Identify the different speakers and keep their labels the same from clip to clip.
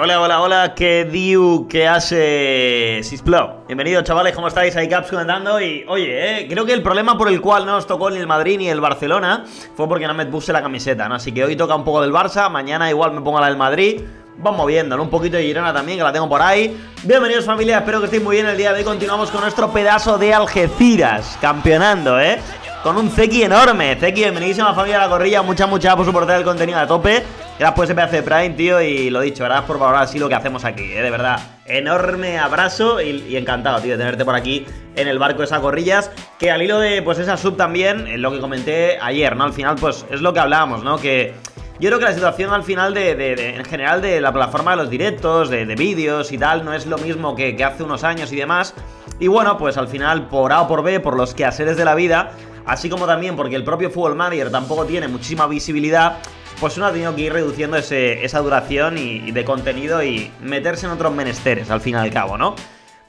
Speaker 1: Hola, hola, hola, ¿qué diu, qué hace Sisplo? Bienvenidos chavales, ¿cómo estáis? Ahí Caps comentando y, oye, eh, creo que el problema por el cual no nos tocó ni el Madrid ni el Barcelona fue porque no me puse la camiseta. Así que hoy toca un poco del Barça, mañana igual me pongo la del Madrid, vamos moviéndolo, un poquito de Girona también, que la tengo por ahí. Bienvenidos familia, espero que estéis muy bien el día de hoy, continuamos con nuestro pedazo de Algeciras, campeonando, ¿eh? Con un Zeki enorme, Zeki, bienvenidísima familia a la corrilla, muchas, muchas por soportar el contenido a tope. Gracias por ese pedazo de Prime, tío, y lo dicho, gracias por valorar así lo que hacemos aquí, ¿eh? de verdad. Enorme abrazo y, encantado, tío, de tenerte por aquí en el barco de esas gorrillas. Que al hilo de, pues, esa sub también, en lo que comenté ayer, ¿no? Al final, pues, es lo que hablábamos, ¿no? Que yo creo que la situación al final de, en general de la plataforma de los directos, de, vídeos y tal, no es lo mismo que, que hace unos años y demás. Y bueno, pues al final, por A o por B, por los quehaceres de la vida, así como también porque el propio Football Manager tampoco tiene muchísima visibilidad, pues uno ha tenido que ir reduciendo esa duración y, de contenido y meterse en otros menesteres, al fin y al cabo, ¿no?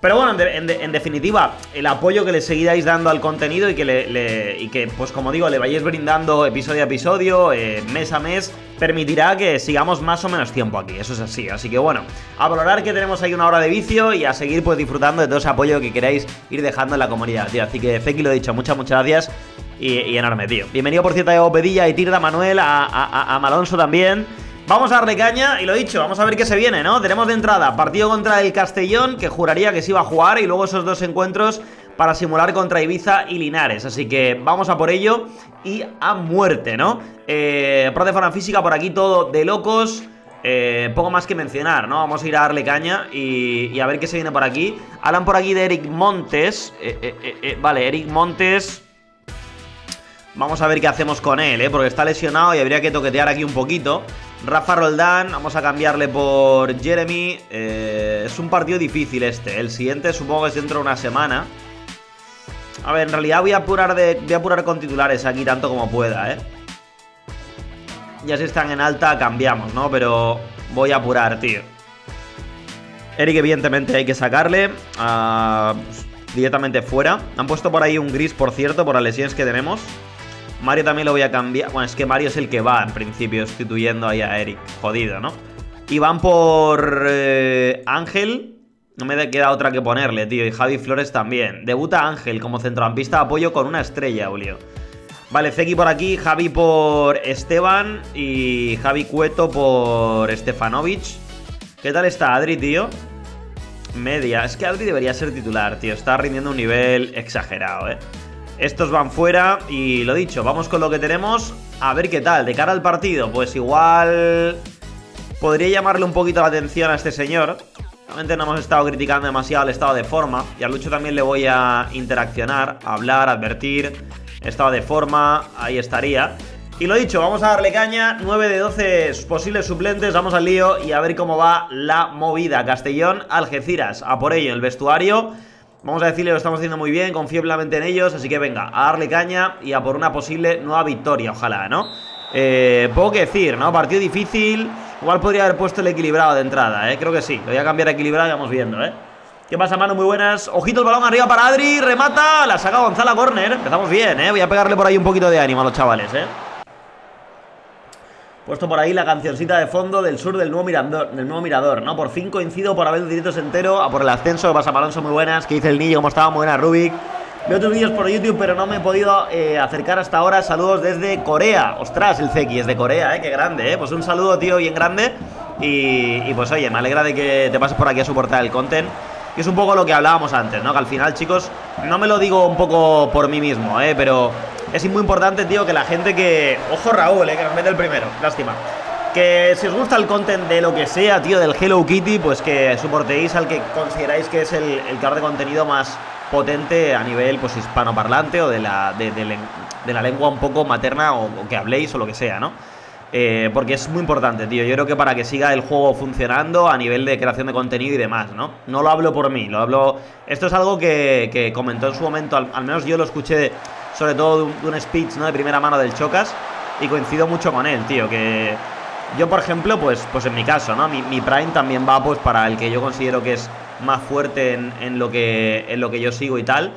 Speaker 1: Pero bueno, en, definitiva, el apoyo que le seguiráis dando al contenido y que, le, y que pues como digo, le vayáis brindando episodio a episodio, eh, mes a mes, permitirá que sigamos más o menos tiempo aquí, eso es así. Así que bueno, a valorar que tenemos ahí una hora de vicio y a seguir pues disfrutando de todo ese apoyo que queráis ir dejando en la comunidad, tío. Así que Feki lo he dicho, muchas, muchas gracias y, enorme, tío. Bienvenido, por cierto, a Pedilla y Tirda Manuel, a, Malonso también. Vamos a darle caña y lo dicho, vamos a ver qué se viene, ¿no? Tenemos de entrada partido contra el Castellón, que juraría que se iba a jugar, y luego esos dos encuentros para simular contra Ibiza y Linares. Así que vamos a por ello y a muerte, ¿no? Eh, pro de forma física por aquí todo de locos. Eh, poco más que mencionar, ¿no? Vamos a ir a darle caña y, a ver qué se viene por aquí. Hablan por aquí de Eric Montes. Eh, eh, vale, Eric Montes Vamos a ver qué hacemos con él, ¿eh? Porque está lesionado y habría que toquetear aquí un poquito. Rafa Roldán, vamos a cambiarle por Jeremy. Eh, es un partido difícil este. El siguiente supongo que es dentro de una semana. A ver, en realidad voy a apurar, de, apurar con titulares aquí tanto como pueda, ¿eh? Ya si están en alta cambiamos, ¿no? Pero voy a apurar, tío. Eric evidentemente hay que sacarle. Ah, directamente fuera. Han puesto por ahí un gris, por cierto, por las lesiones que tenemos. Mario también lo voy a cambiar. Bueno, es que Mario es el que va, en principio, sustituyendo ahí a Eric. Jodido, ¿no? Y van por eh, Ángel. No me queda otra que ponerle, tío. Y Javi Flores también. Debuta Ángel como centrocampista apoyo con una estrella, Julio. Vale, Zeki por aquí, Javi por Esteban y Javi Cueto por Stefanovic. ¿Qué tal está Adri, tío? Media. Es que Adri debería ser titular, tío. Está rindiendo un nivel exagerado, ¿eh? Estos van fuera y lo dicho, vamos con lo que tenemos a ver qué tal. De cara al partido, pues igual podría llamarle un poquito la atención a este señor. Realmente no hemos estado criticando demasiado el estado de forma y a Lucho también le voy a interaccionar, hablar, advertir. Estado de forma, ahí estaría. Y lo dicho, vamos a darle caña, 9 de 12 posibles suplentes, vamos al lío y a ver cómo va la movida. Castellón, Algeciras, a por ello, el vestuario... Vamos a decirle, lo estamos haciendo muy bien, confío en ellos, así que venga, a darle caña y a por una posible nueva victoria, ojalá, ¿no? Eh, poco que decir, ¿no? Partido difícil, igual podría haber puesto el equilibrado de entrada, ¿eh? Creo que sí, lo voy a cambiar a equilibrado y vamos viendo, ¿eh? ¿Qué pasa, mano? Muy buenas. Ojito el balón arriba para Adri, remata, la saca Gonzalo Corner. Empezamos bien, ¿eh? Voy a pegarle por ahí un poquito de ánimo a los chavales, ¿eh? Puesto por ahí la cancioncita de fondo del sur del nuevo mirador, del nuevo mirador ¿no? Por fin coincido por haber directos entero a por el ascenso. Pasa son muy buenas. Que dice el niño? ¿Cómo estaba? Muy buena, Rubik. Veo otros vídeos por YouTube, pero no me he podido eh, acercar hasta ahora. Saludos desde Corea. Ostras, el Zeki es de Corea, ¿eh? Qué grande, ¿eh? Pues un saludo, tío, bien grande. Y, y pues oye, me alegra de que te pases por aquí a soportar el content. Y es un poco lo que hablábamos antes, ¿no? Que al final, chicos, no me lo digo un poco por mí mismo, ¿eh? Pero es muy importante, tío, que la gente que... Ojo Raúl, ¿eh? Que nos mete el primero, lástima. Que si os gusta el content de lo que sea, tío, del Hello Kitty, pues que soportéis al que consideráis que es el, el creador de contenido más potente a nivel pues hispanoparlante o de la, de, la lengua un poco materna o, que habléis o lo que sea, ¿no? Eh, porque es muy importante, tío. Yo creo que para que siga el juego funcionando a nivel de creación de contenido y demás, ¿no? No lo hablo por mí, lo hablo... Esto es algo que, comentó en su momento, al, menos yo lo escuché sobre todo de un, speech, ¿no? De primera mano del Chocas y coincido mucho con él, tío, que... Yo, por ejemplo, pues, pues en mi caso, ¿no? Mi, Prime también va pues para el que yo considero que es más fuerte en, lo, que, en lo que yo sigo y tal.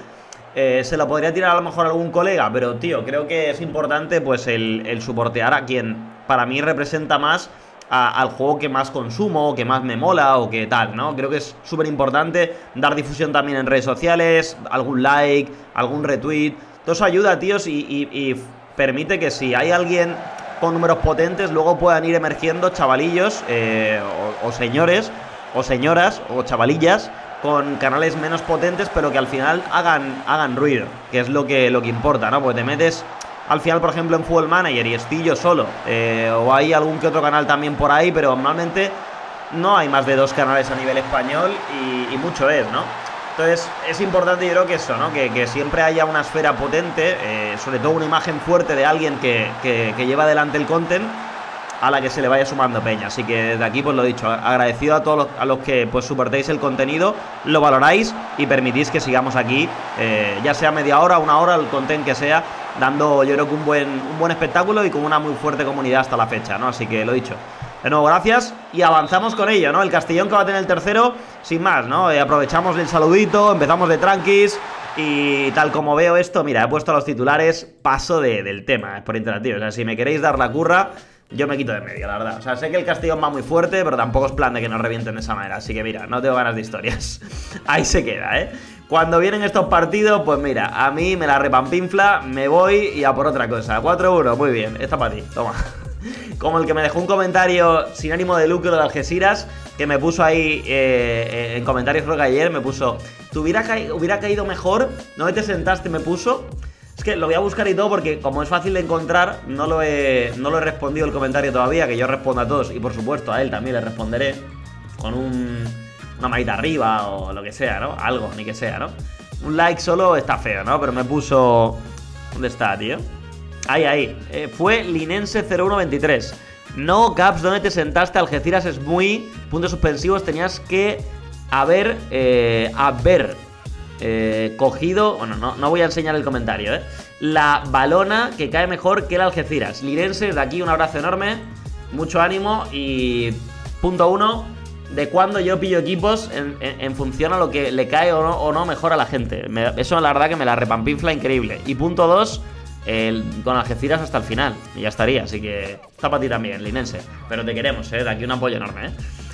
Speaker 1: Eh, se lo podría tirar a lo mejor a algún colega, pero tío, creo que es importante pues el, el soportear a quien para mí representa más al juego que más consumo, que más me mola, o que tal, ¿no? Creo que es súper importante dar difusión también en redes sociales, algún like, algún retweet. Todo eso ayuda, tíos, y, permite que si hay alguien con números potentes, luego puedan ir emergiendo chavalillos eh, o, señores, o señoras, o chavalillas con canales menos potentes, pero que al final hagan, hagan ruido, que es lo que, lo que importa, ¿no? Porque te metes al final, por ejemplo, en Football Manager y estoy yo solo, eh, o hay algún que otro canal también por ahí, pero normalmente no hay más de dos canales a nivel español y, mucho es, ¿no? Entonces es importante yo creo que eso, ¿no? Que, siempre haya una esfera potente, eh, sobre todo una imagen fuerte de alguien que, lleva adelante el content a la que se le vaya sumando peña. Así que desde aquí, pues lo dicho, agradecido a todos los, a los que pues soportéis el contenido, lo valoráis y permitís que sigamos aquí, eh, ya sea media hora, una hora, el content que sea, dando yo creo que un buen, un buen espectáculo y con una muy fuerte comunidad hasta la fecha, ¿no? Así que lo dicho. De nuevo, gracias y avanzamos con ello, ¿no? El Castellón que va a tener el tercero, sin más, ¿no? Eh, aprovechamos el saludito, empezamos de tranquis y tal como veo esto, mira, he puesto los titulares, paso del tema, es por interactivo. O sea, si me queréis dar la curra, yo me quito de medio, la verdad. O sea, sé que el Castellón va muy fuerte, pero tampoco es plan de que nos revienten de esa manera. Así que mira, no tengo ganas de historias. Ahí se queda, ¿eh? Cuando vienen estos partidos, pues mira, a mí me la repampinfla, me voy y a por otra cosa. 4-1, muy bien, esta para ti, toma. Como el que me dejó un comentario sin ánimo de lucro de Algeciras, que me puso ahí eh, en comentarios, creo que ayer, me puso, ¿te hubiera, hubiera caído mejor? ¿No te sentaste? Me puso es que lo voy a buscar y todo porque como es fácil de encontrar, no lo he, no lo he respondido el comentario todavía, que yo respondo a todos y por supuesto a él también le responderé con un, una manita arriba o lo que sea, ¿no? Algo, ni que sea, ¿no? Un like solo está feo, ¿no? Pero me puso... ¿Dónde está, tío? Ahí, ahí. Eh, fue Linense0123. No, Caps, ¿dónde te sentaste? Algeciras es muy... Puntos suspensivos, tenías que haber... Eh, haber eh, cogido, bueno, no, no, voy a enseñar el comentario, ¿eh? La balona que cae mejor que el Algeciras. Lirense, de aquí un abrazo enorme, mucho ánimo y punto uno, de cuando yo pillo equipos en, función a lo que le cae o no, o no mejor a la gente. eso la verdad que me la repampinfla increíble. Y punto dos, con Algeciras hasta el final. Y ya estaría, así que está para ti también, linense. Pero te queremos, ¿eh? De aquí un apoyo enorme, ¿eh?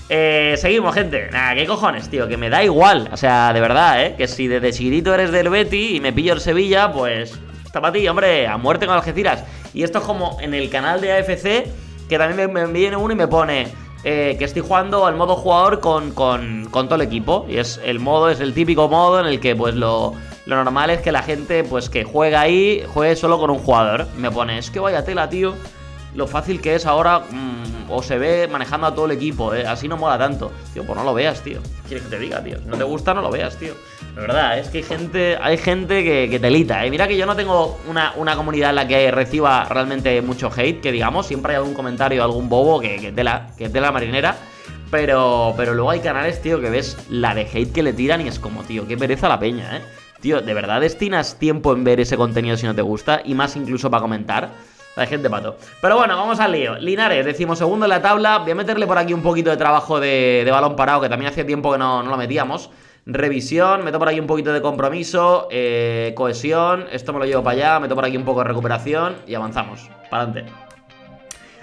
Speaker 1: Eh, seguimos, gente. Nada, ¿qué cojones, tío? Que me da igual. O sea, de verdad, ¿eh? Que si desde chiquitito eres del Betty y me pillo el Sevilla, pues está para ti, hombre, a muerte con Algeciras. Y esto es como en el canal de AFC, que también me, viene uno y me pone eh, que estoy jugando al modo jugador con, con, con, todo el equipo. Y es el modo, es el típico modo en el que, pues, lo, lo normal es que la gente, pues, que juega ahí, juegue solo con un jugador. Me pone, es que vaya tela, tío lo fácil que es ahora mm, o se ve manejando a todo el equipo, ¿eh? así no mola tanto. Tío, pues no lo veas, tío. ¿Quieres que te diga, tío? Si no te gusta, no lo veas, tío. De verdad, es que hay gente, hay gente que, telita, ¿eh? Mira que yo no tengo una, una, comunidad en la que reciba realmente mucho hate, que digamos, siempre hay algún comentario, algún bobo que, que, de, la, que de la marinera. Pero, pero luego hay canales, tío, que ves la de hate que le tiran y es como, tío, qué pereza la peña, ¿eh? Tío, ¿de verdad destinas tiempo en ver ese contenido si no te gusta? Y más incluso para comentar. Hay gente pato. Pero bueno, vamos al lío. Linares, decimos segundo en la tabla. Voy a meterle por aquí un poquito de trabajo de, balón parado, que también hacía tiempo que no, lo metíamos. Revisión, meto por aquí un poquito de compromiso, eh, cohesión, esto me lo llevo para allá, meto por aquí un poco de recuperación y avanzamos. Para adelante.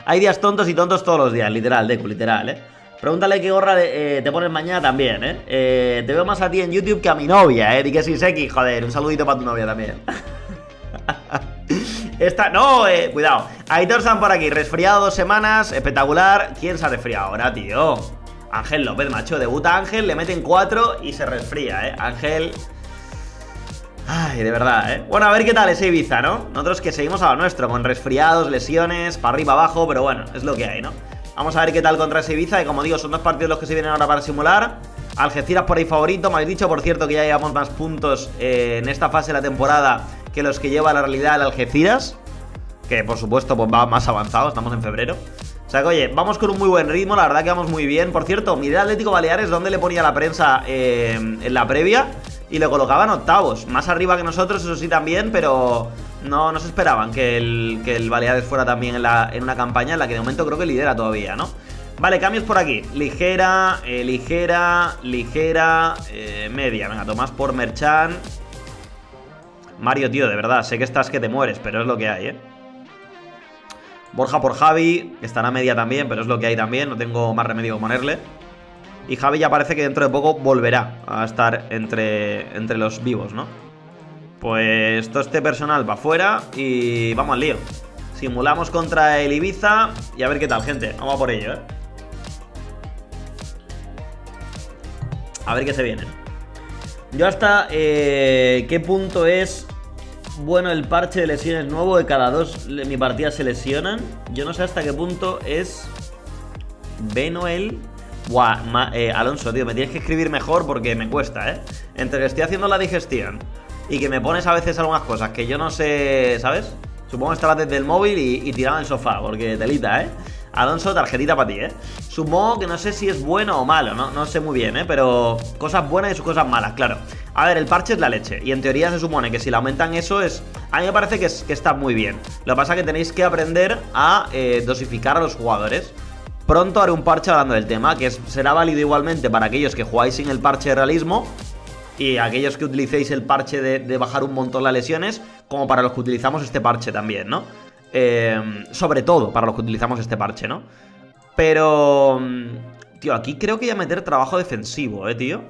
Speaker 1: Hay días tontos y tontos todos los días, literal, Deku, literal, ¿eh? Pregúntale qué gorra eh, te pones mañana también, ¿eh? ¿eh? Te veo más a ti en YouTube que a mi novia, ¿eh? Di que sí, Seki, joder, un saludito para tu novia también. Esta, no, eh, cuidado Aitor están por aquí, resfriado dos semanas Espectacular, ¿quién se ha resfriado ahora, tío? Ángel López, macho, debuta Ángel Le meten cuatro y se resfría, eh Ángel... Ay, de verdad, ¿eh? Bueno, a ver qué tal ese Ibiza, ¿no? Nosotros que seguimos a lo nuestro, con resfriados, lesiones, para arriba, abajo, pero bueno, es lo que hay, ¿no? Vamos a ver qué tal contra ese Ibiza, y como digo, son dos partidos los que se vienen ahora para simular. Algeciras por ahí favorito, me habéis dicho, por cierto, que ya llevamos más puntos eh, en esta fase de la temporada que los que lleva la realidad el Algeciras. Que por supuesto pues va más avanzado, estamos en febrero. O sea que oye, vamos con un muy buen ritmo, la verdad que vamos muy bien. Por cierto, miré Atlético Baleares donde le ponía la prensa eh, en la previa y le colocaban octavos. Más arriba que nosotros, eso sí también, pero no, no se esperaban que el, que el Baleares fuera también en, la, en una campaña en la que de momento creo que lidera todavía, ¿no? Vale, cambios por aquí. Ligera, eh, ligera, ligera, eh, media. Venga, Tomás por Merchan. Mario, tío, de verdad, sé que estás que te mueres, pero es lo que hay, ¿eh? Borja por Javi, estará media también, pero es lo que hay también, no tengo más remedio que ponerle. Y Javi ya parece que dentro de poco volverá a estar entre, entre los vivos, ¿no? Pues todo este personal va afuera y vamos al lío. Simulamos contra el Ibiza y a ver qué tal, gente. Vamos a por ello, ¿eh? A ver qué se viene. Yo hasta eh, qué punto es bueno el parche de lesiones nuevo de cada dos mi partida se lesionan. Yo no sé hasta qué punto es Benoel Buah, eh, Alonso, tío, me tienes que escribir mejor porque me cuesta, ¿eh? Entre que estoy haciendo la digestión y que me pones a veces algunas cosas que yo no sé, ¿sabes? Supongo que estarás desde el móvil y, y tirado en el sofá, porque telita, ¿eh? Alonso, tarjetita para ti, ¿eh? Supongo que no sé si es bueno o malo, ¿no? No sé muy bien, ¿eh? Pero cosas buenas y sus cosas malas, claro. A ver, el parche es la leche. Y en teoría se supone que si le aumentan eso es... A mí me parece que, está muy bien. Lo que pasa es que tenéis que aprender a eh, dosificar a los jugadores. Pronto haré un parche hablando del tema, que será válido igualmente para aquellos que jugáis sin el parche de realismo y aquellos que utilicéis el parche de, bajar un montón las lesiones, como para los que utilizamos este parche también, ¿no? Eh, sobre todo para los que utilizamos este parche, ¿no? Pero... Mm, tío, aquí creo que voy a meter trabajo defensivo, ¿eh, tío?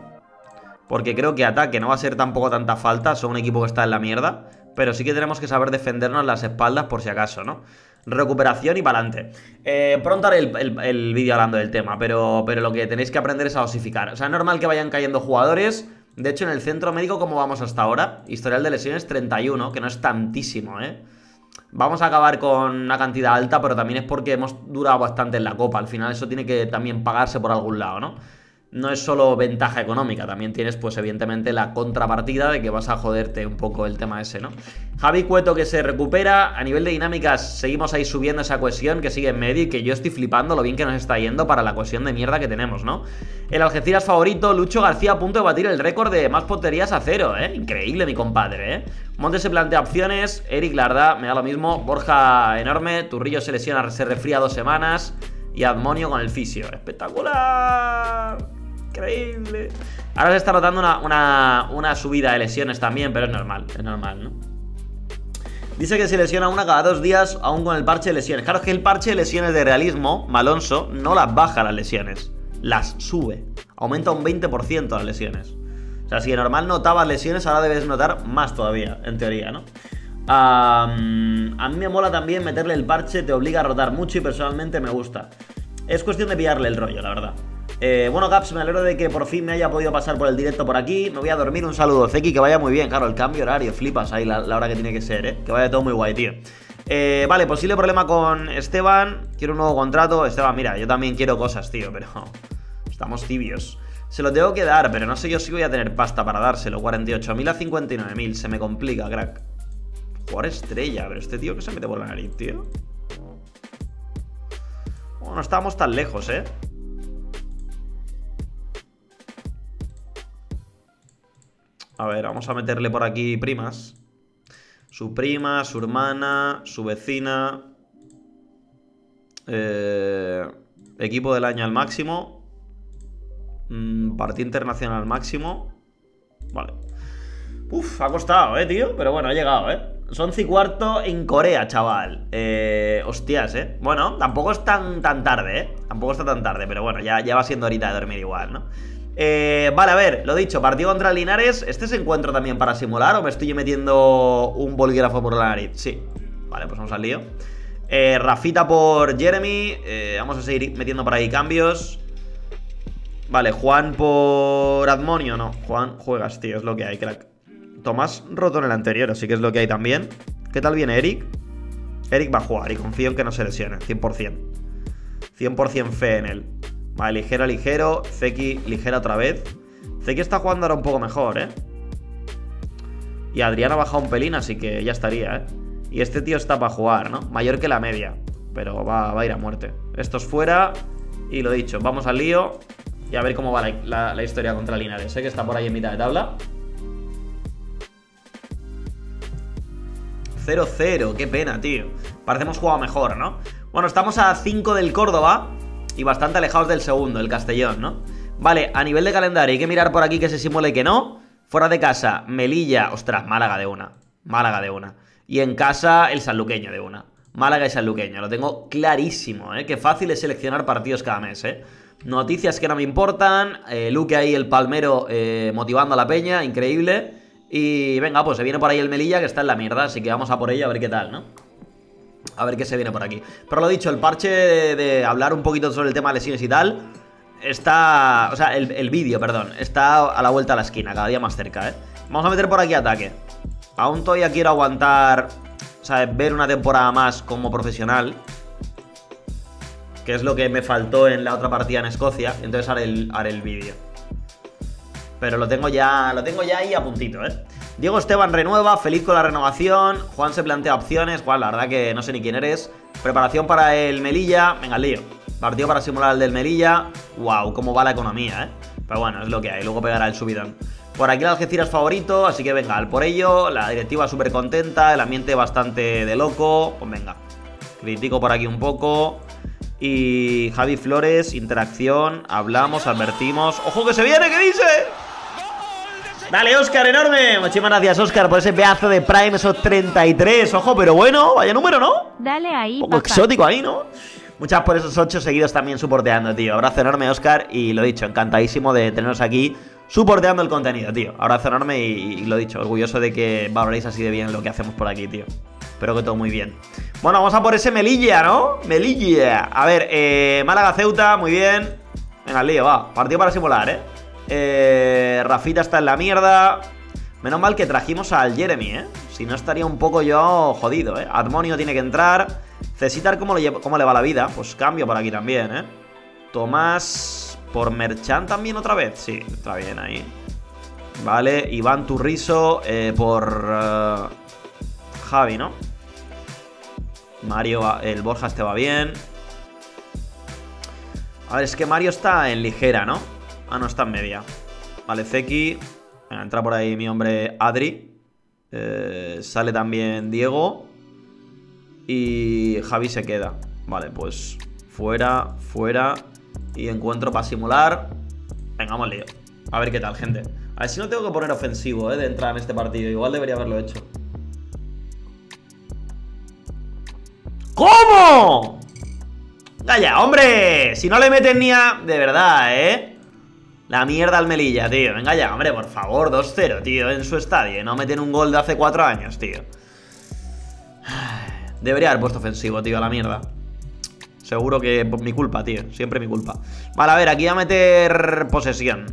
Speaker 1: Porque creo que ataque no va a ser tampoco tanta falta, son un equipo que está en la mierda. Pero sí que tenemos que saber defendernos las espaldas por si acaso, ¿no? Recuperación y para adelante. Eh, pronto haré el, vídeo hablando del tema, pero, pero lo que tenéis que aprender es a osificar. O sea, es normal que vayan cayendo jugadores de hecho, en el centro médico, ¿cómo vamos hasta ahora? Historial de lesiones 31, que no es tantísimo, ¿eh? Vamos a acabar con una cantidad alta, pero también es porque hemos durado bastante en la copa. Al final eso tiene que también pagarse por algún lado, ¿no? No es solo ventaja económica, también tienes pues evidentemente la contrapartida de que vas a joderte un poco el tema ese, ¿no? Javi Cueto que se recupera, a nivel de dinámicas seguimos ahí subiendo esa cohesión que sigue en medio y que yo estoy flipando lo bien que nos está yendo para la cohesión de mierda que tenemos, ¿no? El Algeciras favorito, Lucho García a punto de batir el récord de más poterías a cero, ¿eh? Increíble mi compadre, ¿eh? Monte se plantea opciones, Eric Larda me da lo mismo, Borja enorme, Turrillo se lesiona, se refría dos semanas y Admonio con el fisio, espectacular. Increíble. Ahora se está notando una, subida de lesiones también, pero es normal, es normal, ¿no? Dice que se lesiona una cada dos días aún con el parche de lesiones. Claro, es que el parche de lesiones de realismo, Malonso, no las baja las lesiones. Las sube. Aumenta un 20% las lesiones. O sea, si de normal notabas lesiones, ahora debes notar más todavía, en teoría, ¿no? a mí me mola también meterle el parche, te obliga a rotar mucho y personalmente me gusta. Es cuestión de pillarle el rollo, la verdad. Eh, bueno, Gaps, me alegro de que por fin me haya podido pasar por el directo por aquí. Me voy a dormir. Un saludo, Zeki, que vaya muy bien. Claro, el cambio horario, flipas ahí la, hora que tiene que ser, ¿eh? Que vaya todo muy guay, tío. Eh, vale, posible problema con Esteban. Quiero un nuevo contrato. Esteban, mira, yo también quiero cosas, tío, pero estamos tibios. Se lo tengo que dar, pero no sé yo si voy a tener pasta para dárselo. 48.000 a 59.000. Se me complica, crack. Por estrella, pero este tío que se mete por la nariz, tío. Bueno, no estábamos tan lejos, ¿eh? A ver, vamos a meterle por aquí primas. Su prima, su hermana, su vecina. Eh, equipo del año al máximo. Mm, partida internacional al máximo. Vale. Uf, ha costado, eh, tío. Pero bueno, ha llegado, eh. Son y cuarto en Corea, chaval. Eh, hostias, eh. Bueno, tampoco es tan, tan tarde, eh. Tampoco está tan tarde, pero bueno, ya, ya va siendo ahorita de dormir igual, ¿no? Eh, vale, a ver, lo dicho, partido contra Linares. ¿Este es encuentro también para simular o me estoy metiendo un bolígrafo por la nariz? Sí. Vale, pues vamos al lío. Eh, Rafita por Jeremy. Eh, vamos a seguir metiendo por ahí cambios. Vale, Juan por Admonio, no. Juan, juegas, tío, es lo que hay, crack. Tomás roto en el anterior, así que es lo que hay también. ¿Qué tal viene Eric? Eric va a jugar y confío en que no se lesione, 100%. 100% fe en él. Vale, ligera, ligero. Zeki, ligera otra vez. Zeki está jugando ahora un poco mejor, ¿eh? Y Adrián ha bajado un pelín, así que ya estaría, ¿eh? Y este tío está para jugar, ¿no? Mayor que la media. Pero va, a ir a muerte. Esto es fuera. Y lo dicho, vamos al lío. Y a ver cómo va la, historia contra Linares. Sé que está por ahí en mitad de tabla. 0-0, qué pena, tío. Parecemos jugado mejor, ¿no? Bueno, estamos a 5 del Córdoba y bastante alejados del segundo, el Castellón, ¿no? Vale, a nivel de calendario hay que mirar por aquí que se simule que no. Fuera de casa, Melilla, ostras, Málaga de una. Málaga de una. Y en casa, el sanluqueño de una. Málaga y Sanluqueño. Lo tengo clarísimo, ¿eh? Qué fácil es seleccionar partidos cada mes, ¿eh? Noticias que no me importan. Eh, Luque ahí, el palmero, eh, motivando a la peña. Increíble. Y venga, pues se viene por ahí el Melilla, que está en la mierda. Así que vamos a por ello a ver qué tal, ¿no? A ver qué se viene por aquí. Pero lo dicho, el parche de, hablar un poquito sobre el tema de lesiones y tal. Está. O sea, el, el vídeo, perdón. Está a la vuelta a la esquina, cada día más cerca, ¿eh? Vamos a meter por aquí ataque. Aún todavía quiero aguantar o sea, ver una temporada más como profesional. Que es lo que me faltó en la otra partida en Escocia. Entonces haré el, haré el vídeo. Pero lo tengo ya. Lo tengo ya ahí a puntito, ¿eh? Diego Esteban renueva, feliz con la renovación. Juan se plantea opciones. Juan, la verdad que no sé ni quién eres. Preparación para el Melilla. Venga, lío. Partido para simular el del Melilla. Wow, cómo va la economía, ¿eh? Pero bueno, es lo que hay. Luego pegará el subidón. Por aquí el Algeciras favorito, así que venga, al por ello. La directiva súper contenta, el ambiente bastante de loco. Pues venga, critico por aquí un poco. Y Javi Flores, interacción, hablamos, advertimos. ¡Ojo que se viene! ¿Qué dice? Dale, Oscar, enorme. Muchísimas gracias, Oscar, por ese pedazo de Prime, esos 33. Ojo, pero bueno, vaya número, ¿no?
Speaker 2: Dale ahí.
Speaker 1: Un poco exótico ahí, ¿no? Muchas por esos 8 seguidos también soporteando, tío. Abrazo enorme, Oscar. Y lo dicho, encantadísimo de teneros aquí soporteando el contenido, tío. Abrazo enorme y, lo dicho, orgulloso de que valoréis así de bien lo que hacemos por aquí, tío. Espero que todo muy bien. Bueno, vamos a por ese Melilla, ¿no? Melilla. A ver, eh, Málaga Ceuta, muy bien. Venga, lío, va. Partido para simular, ¿eh? ¿Eh? Rafita está en la mierda. Menos mal que trajimos al Jeremy, ¿eh? Si no estaría un poco yo jodido, ¿eh? Admonio tiene que entrar. Cecitar, ¿cómo, ¿cómo le va la vida? Pues cambio por aquí también, ¿eh? Tomás... ¿Por Merchant también otra vez? Sí, está bien ahí. Vale, Iván Turriso eh, por eh, Javi, ¿no? Mario, el Borja este va bien. A ver, es que Mario está en ligera, ¿no? Ah, no, está en media. Vale, Zeki. Venga, entra por ahí mi hombre Adri. Eh, sale también Diego. Y Javi se queda. Vale, pues fuera, fuera. Y encuentro para simular. Venga, vamos lío. A ver qué tal, gente. A ver si no tengo que poner ofensivo, ¿eh? De entrar en este partido. Igual debería haberlo hecho. ¿Cómo? Venga hombre. Si no le meten ni a... De verdad, ¿eh? La mierda al Melilla, tío. Venga ya, hombre, por favor. 2-0, tío, en su estadio. No meten un gol de hace 4 años, tío. Debería haber puesto ofensivo, tío, a la mierda. Seguro que por mi culpa, tío. Siempre mi culpa. Vale, a ver, aquí a meter posesión.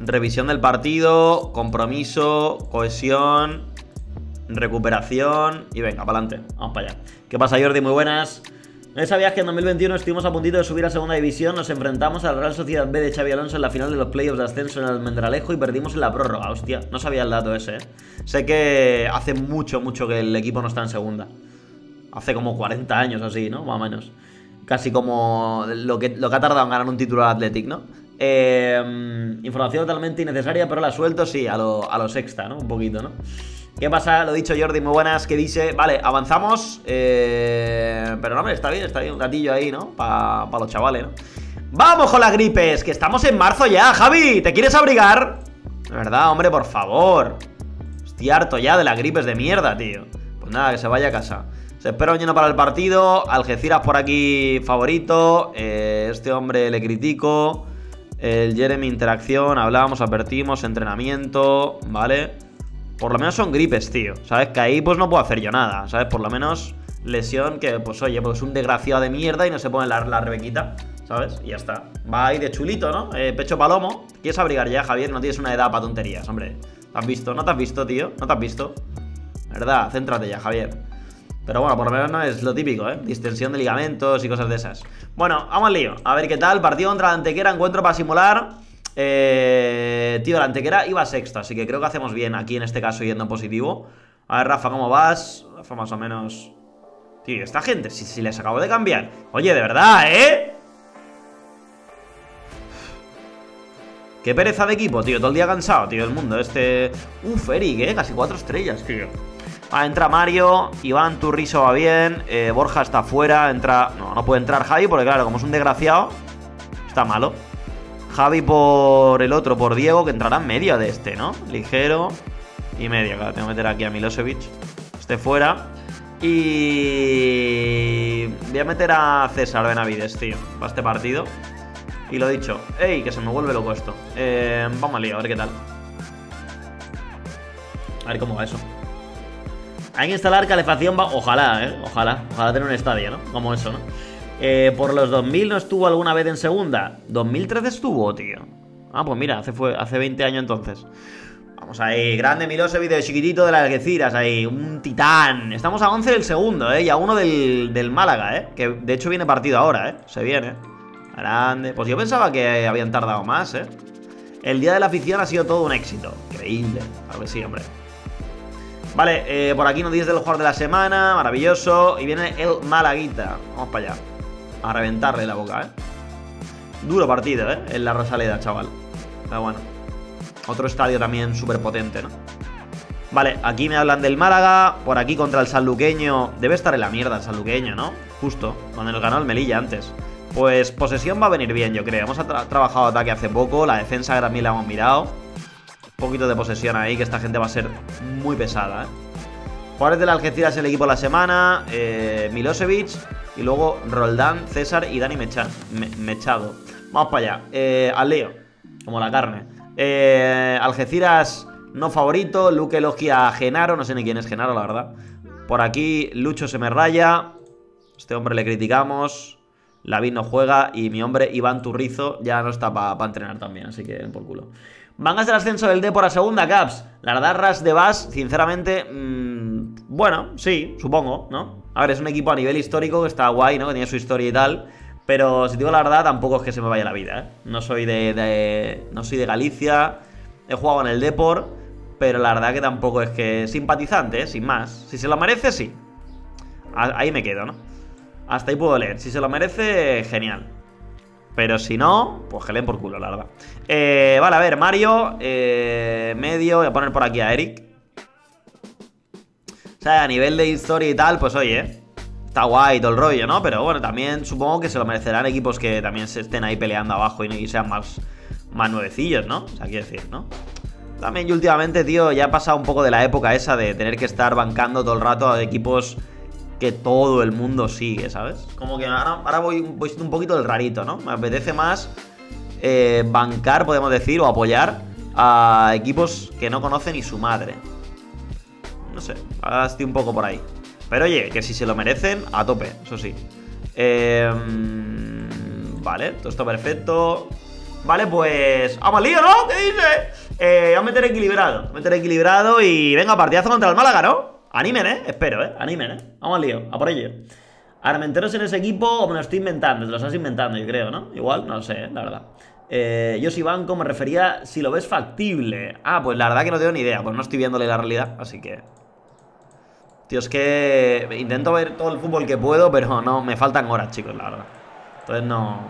Speaker 1: Revisión del partido, compromiso, cohesión, recuperación y venga, para adelante. Vamos para allá. ¿Qué pasa, Jordi? Muy buenas. ¿No sabías que en 2021 estuvimos a puntito de subir a segunda división? Nos enfrentamos a la Real Sociedad B de Xavi Alonso en la final de los playoffs de ascenso en el Mendralejo y perdimos en la prórroga. Hostia, no sabía el dato ese, ¿eh? Sé que hace mucho, mucho que el equipo no está en segunda hace como 40 años así, ¿no? Más o menos. Casi como lo que, lo que ha tardado en ganar un título al Athletic, ¿no? Eh, información totalmente innecesaria, pero la suelto, sí, a lo, a lo sexta, ¿no? Un poquito, ¿no? ¿Qué pasa? Lo dicho Jordi, muy buenas, que dice, vale, avanzamos, eh, pero no, hombre, está bien, está bien, un gatillo ahí, ¿no? Para los chavales, ¿no? ¡Vamos con las gripes! Que estamos en marzo ya, Javi, ¿te quieres abrigar? De verdad, hombre, por favor Estoy harto ya de las gripes de mierda, tío Pues nada, que se vaya a casa se espera lleno para el partido. Algeciras por aquí favorito. Eh, este hombre le critico. El Jeremy interacción. Hablábamos, advertimos. Entrenamiento. ¿Vale? Por lo menos son gripes, tío. ¿Sabes? Que ahí pues no puedo hacer yo nada. ¿Sabes? Por lo menos lesión que, pues oye, pues es un desgraciado de mierda y no se pone la, la rebequita. ¿Sabes? Y ya está. Va ahí de chulito, ¿no? Eh, pecho palomo. ¿Quieres abrigar ya, Javier? No tienes una edad para tonterías, hombre. ¿Te has visto? ¿No te has visto, tío? ¿No te has visto? ¿Verdad? Céntrate ya, Javier. Pero bueno, por lo menos no es lo típico, ¿eh? Distensión de ligamentos y cosas de esas. Bueno, vamos al lío. A ver qué tal. Partido contra la Antequera, encuentro para simular. Eh, tío, la Antequera iba sexta, así que creo que hacemos bien aquí en este caso yendo positivo. A ver, Rafa, ¿cómo vas? Rafa, más o menos... Tío, esta gente, si, si les acabo de cambiar. Oye, de verdad, ¿eh? Qué pereza de equipo, tío. Todo el día cansado, tío, el mundo. Este... Uf, Eric, ¿eh? Casi cuatro estrellas, tío. Ah, entra Mario, Iván Turriso va bien, eh, Borja está fuera, entra... No, no puede entrar Javi porque claro, como es un desgraciado, está malo. Javi por el otro, por Diego, que entrará en medio de este, ¿no? Ligero y medio, claro, tengo que meter aquí a Milosevic. Este fuera. Y... Voy a meter a César Benavides, tío, para este partido. Y lo dicho. ¡Ey! Que se me vuelve loco esto. Eh, vamos a lío, a ver qué tal. A ver cómo va eso. Hay que instalar calefacción. Ojalá, ¿eh? Ojalá. Ojalá tener un estadio, ¿no? Como eso, ¿no? Eh, por los 2000 no estuvo alguna vez en segunda. 2013 estuvo, tío. Ah, pues mira, hace, fue, hace 20 años entonces. Vamos ahí, grande Milosevic de chiquitito de las Algeciras, ahí, un titán. Estamos a 11 del segundo, ¿eh? Y a uno del, del Málaga, ¿eh? Que de hecho viene partido ahora, ¿eh? Se viene. Grande. Pues yo pensaba que habían tardado más, ¿eh? El día de la afición ha sido todo un éxito. Increíble. A ver sí, hombre. Vale, eh, por aquí nos dice del jugador de la semana. Maravilloso. Y viene el Malaguita. Vamos para allá. A reventarle la boca, ¿eh? Duro partido, ¿eh? En la Rosaleda, chaval. Pero bueno. Otro estadio también súper potente, ¿no? Vale, aquí me hablan del Málaga. Por aquí contra el sanluqueño. Debe estar en la mierda el sanluqueño, ¿no? Justo. Cuando nos ganó el Melilla antes. Pues posesión va a venir bien, yo creo. Hemos trabajado ataque hace poco. La defensa también la hemos mirado. Un poquito de posesión ahí, que esta gente va a ser muy pesada, ¿eh? Juárez de la Algeciras el equipo de la semana. Eh, Milosevic. Y luego Roldán, César y Dani Mechado. Vamos para allá. Eh, al lío. Como la carne. Eh, Algeciras no favorito. Luque elogia a Genaro. No sé ni quién es Genaro, la verdad. Por aquí Lucho se me raya. Este hombre le criticamos. Lavín no juega. Y mi hombre Iván Turrizo ya no está para entrenar también. Así que por culo. Mangas del ascenso del D por la segunda, Caps. La verdad, Ras de Bas, sinceramente, mmm, bueno, sí, supongo, ¿no? A ver, es un equipo a nivel histórico que está guay, ¿no? Que tiene su historia y tal. Pero si digo la verdad, tampoco es que se me vaya la vida, ¿eh? No soy de, no soy de Galicia, he jugado en el Depor, pero la verdad que tampoco es que simpatizante, ¿eh? Sin más. Si se lo merece, sí. Ahí me quedo, ¿no? Hasta ahí puedo leer. Si se lo merece, genial. Pero si no, pues que por culo, la verdad. Eh, vale, a ver, Mario, eh, medio, voy a poner por aquí a Eric. O sea, a nivel de historia y tal, pues oye, está guay todo el rollo, ¿no? Pero bueno, también supongo que se lo merecerán equipos que también se estén ahí peleando abajo y, sean más, más nuevecillos, ¿no? O sea, quiero decir, ¿no? También yo últimamente, tío, ya he pasado un poco de la época esa de tener que estar bancando todo el rato a equipos que todo el mundo sigue, ¿sabes? Como que ahora, voy, siendo un poquito el rarito, ¿no? Me apetece más eh, bancar, podemos decir, o apoyar a equipos que no conocen ni su madre. No sé, ahora estoy un poco por ahí. Pero oye, que si se lo merecen, a tope, eso sí. Em, vale, todo esto perfecto. Vale, pues... ¡Vamos lío, ¿no? ¿Qué dice? Eh, a meter equilibrado. A meter equilibrado y venga, partidazo contra el Málaga, ¿no? Animen, ¿eh? Espero, ¿eh? Animen, ¿eh? Vamos al lío, a por ello. ¿Armenteros en ese equipo o me lo estoy inventando? Te lo estás inventando, yo creo, ¿no? Igual, no lo sé, ¿eh? la verdad. Eh, yo si banco me refería si lo ves factible. Ah, pues la verdad que no tengo ni idea, pues no estoy viéndole la realidad, así que... Tío, es que intento ver todo el fútbol que puedo, pero no, me faltan horas, chicos, la verdad. Entonces no...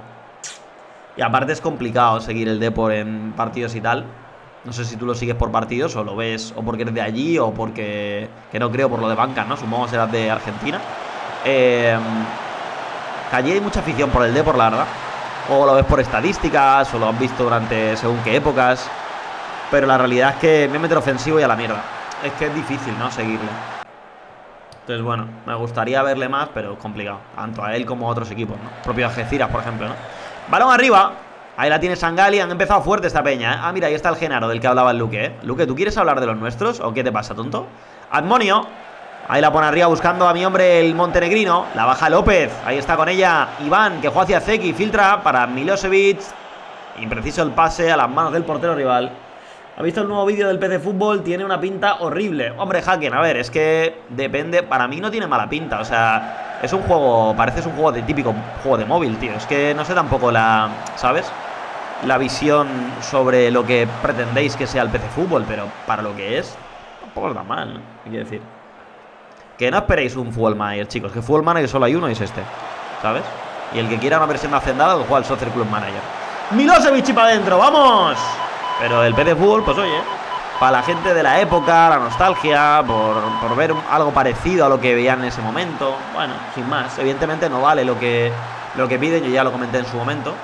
Speaker 1: Y aparte es complicado seguir el Depor en partidos y tal. No sé si tú lo sigues por partidos o lo ves o porque eres de allí o porque... Que no creo por lo de bancas, ¿no? Supongo que serás de Argentina. Eh, allí hay mucha afición por el D, por la verdad. O lo ves por estadísticas o lo has visto durante según qué épocas. Pero la realidad es que me meter ofensivo y a la mierda. Es que es difícil, ¿no? Seguirle. Entonces, bueno, me gustaría verle más, pero es complicado. Tanto a él como a otros equipos, ¿no? Propio Algeciras, por ejemplo, ¿no? Balón arriba. Ahí la tiene Sangali, han empezado fuerte esta peña, ¿eh? Ah, mira, ahí está el Genaro del que hablaba el Luque, ¿eh? Luque, ¿tú quieres hablar de los nuestros o qué te pasa, tonto? Admonio, ahí la pone arriba buscando a mi hombre el montenegrino, la baja López, ahí está con ella Iván, que juega hacia Zeki, filtra para Milosevic, impreciso el pase a las manos del portero rival. ¿Ha visto el nuevo vídeo del PC Fútbol? Tiene una pinta horrible. Hombre, Haken, a ver, es que depende. Para mí no tiene mala pinta. O sea, es un juego. Parece es un juego de típico juego de móvil, tío. Es que no sé tampoco la. ¿Sabes? La visión sobre lo que pretendéis que sea el PC Fútbol, pero para lo que es, tampoco está mal, ¿no? quiero decir? Que no esperéis un Fútbol Manager, chicos, que Fútbol Manager solo hay uno y es este, ¿sabes? Y el que quiera una versión hacendada, que juega al Soccer Club Manager. Milosevic y para adentro, ¡vamos! Pero el PC Fútbol, pues oye, para la gente de la época, la nostalgia, por, por, ver algo parecido a lo que veían en ese momento, bueno, sin más. Evidentemente no vale lo que, lo que piden, yo ya lo comenté en su momento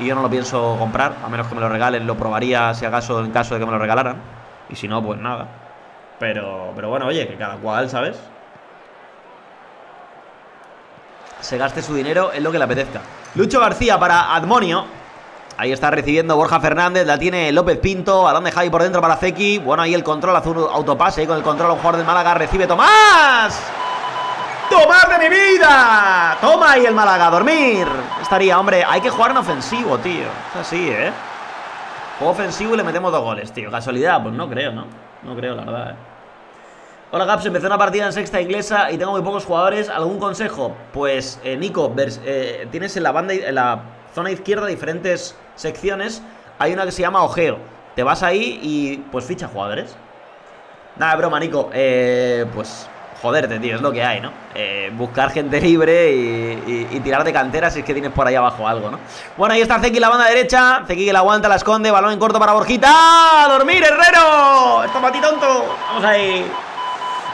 Speaker 1: y yo no lo pienso comprar, a menos que me lo regalen, lo probaría si acaso en caso de que me lo regalaran. Y si no, pues nada. Pero, pero bueno, oye, que cada cual, ¿sabes? se gaste su dinero en lo que le apetezca. Lucho García para Admonio. Ahí está recibiendo Borja Fernández, la tiene López Pinto, balón de Javi por dentro para Zeki. Bueno, ahí el control, hace un autopase, ahí con el control un jugador de Málaga, recibe Tomás. ¡Tomás de mi vida! Toma ahí el Málaga, dormir. Estaría, hombre, hay que jugar en ofensivo, tío. Es así, ¿eh? Juego ofensivo y le metemos dos goles, tío. ¿Casualidad? Pues no creo, ¿no? No creo, la verdad, ¿eh? Hola Gaps, empecé una partida en sexta inglesa y tengo muy pocos jugadores. ¿Algún consejo? Pues, eh, Nico, eh, tienes en la banda, en la zona izquierda diferentes secciones. Hay una que se llama ojeo. Te vas ahí y pues ficha jugadores. Nada, broma, Nico. Eh, pues joderte, tío, es lo que hay, ¿no? Eh, buscar gente libre y, tirar de cantera si es que tienes por ahí abajo algo, ¿no? Bueno, ahí está Zeki la banda derecha. Zeki que la aguanta, la esconde. Balón en corto para Borjita. ¡A dormir, Herrero! ¡Esto para ti, tonto! Vamos ahí.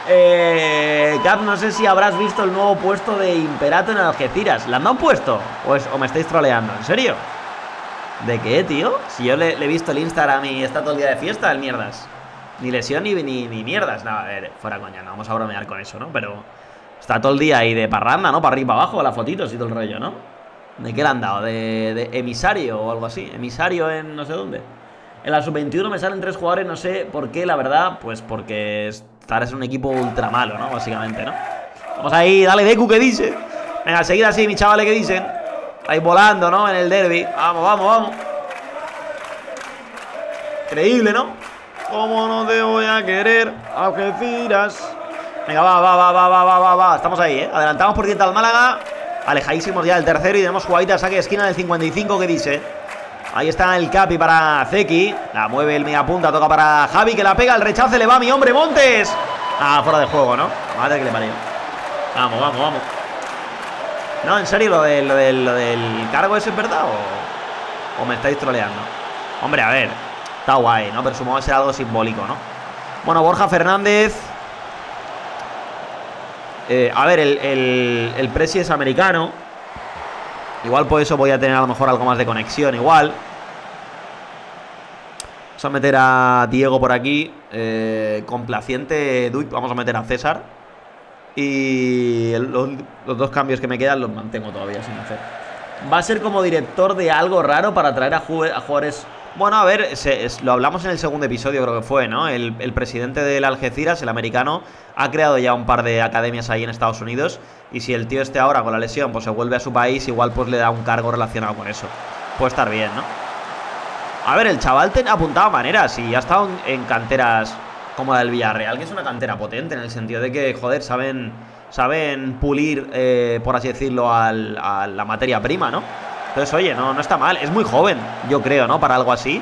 Speaker 1: Eh, Cap, no sé si habrás visto el nuevo puesto de Imperato en Algeciras. ¿La han puesto? ¿O, o me estáis troleando? ¿En serio? ¿De qué, tío? Si yo le, le, he visto el Instagram y está todo el día de fiesta, el mierdas. Ni lesión ni, ni, mierdas. No, a ver, fuera coña, no vamos a bromear con eso, ¿no? Pero está todo el día ahí de parranda, ¿no? Para arriba para abajo, las fotitos y todo el rollo, ¿no? ¿De qué le han dado? ¿De, emisario o algo así? Emisario en no sé dónde. En la sub-21 me salen tres jugadores, no sé por qué, la verdad. Pues porque estar es un equipo ultra malo, ¿no? Básicamente, ¿no? Vamos ahí, dale, Deku, ¿qué dice? Venga, seguida así, mis chavales, ¿qué dicen? Ahí volando, ¿no? En el derby. Vamos, vamos, vamos. Increíble, ¿no? ¿Cómo no te voy a querer? Algeciras. Venga, va, va, va, va, va, va, va, Estamos ahí, ¿eh? Adelantamos por dieta al Málaga. Alejadísimos ya del tercero y tenemos jugadita saque de esquina del 55 que dice. Ahí está el Capi para Zeki. La mueve el media punta, toca para Javi que la pega. El rechace le va a mi hombre Montes. Ah, fuera de juego, ¿no? Madre que le parió. Vamos, vamos, vamos. No, en serio, lo, de, lo, del cargo ese es verdad o me estáis troleando. Hombre, a ver, Está guay, ¿no? Pero supongo que será algo simbólico, ¿no? Bueno, Borja Fernández. Eh, a ver, el, el, Presi es americano. Igual por eso voy a tener a lo mejor algo más de conexión, igual. Vamos a meter a Diego por aquí. Eh, complaciente Vamos a meter a César. Y los, dos cambios que me quedan los mantengo todavía sin hacer. Va a ser como director de algo raro para traer a, a jugadores bueno, a ver, lo hablamos en el segundo episodio, creo que fue, ¿no? El, presidente del Algeciras, el americano, ha creado ya un par de academias ahí en Estados Unidos. Y si el tío esté ahora con la lesión, pues se vuelve a su país, igual pues le da un cargo relacionado con eso. Puede estar bien, ¿no? A ver, el chaval te apuntado maneras y ha estado en, canteras como la del Villarreal, que es una cantera potente en el sentido de que, joder, saben, saben pulir, eh, por así decirlo, a la materia prima, ¿no? Entonces, oye, no, no está mal. Es muy joven, yo creo, ¿no? Para algo así.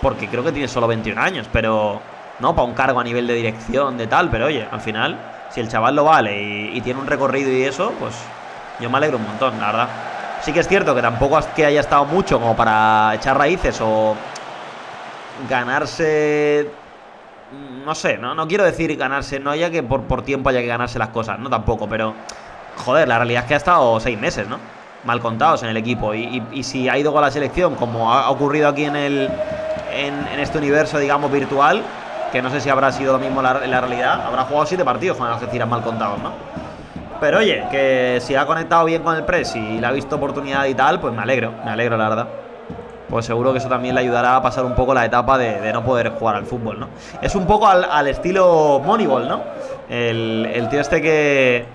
Speaker 1: Porque creo que tiene solo 21 años, pero... No, para un cargo a nivel de dirección, de tal. Pero oye, al final, si el chaval lo vale y, tiene un recorrido y eso, pues yo me alegro un montón, la verdad. Sí que es cierto que tampoco es que haya estado mucho como para echar raíces o ganarse no sé, no, no quiero decir ganarse, no haya que por, por tiempo haya que ganarse las cosas, no tampoco, pero joder, la realidad es que ha estado seis meses, ¿no? Mal contados en el equipo. Y, si ha ido con la selección, como ha ocurrido aquí en, el, en, este universo, digamos, virtual, que no sé si habrá sido lo mismo en la realidad, habrá jugado siete partidos con Algeciras mal contados, ¿no? Pero oye, que si ha conectado bien con el press y le ha visto oportunidad y tal, pues me alegro, me alegro, la verdad. Pues seguro que eso también le ayudará a pasar un poco la etapa de, no poder jugar al fútbol, ¿no? Es un poco al, estilo Moneyball, ¿no? El, el tío este que,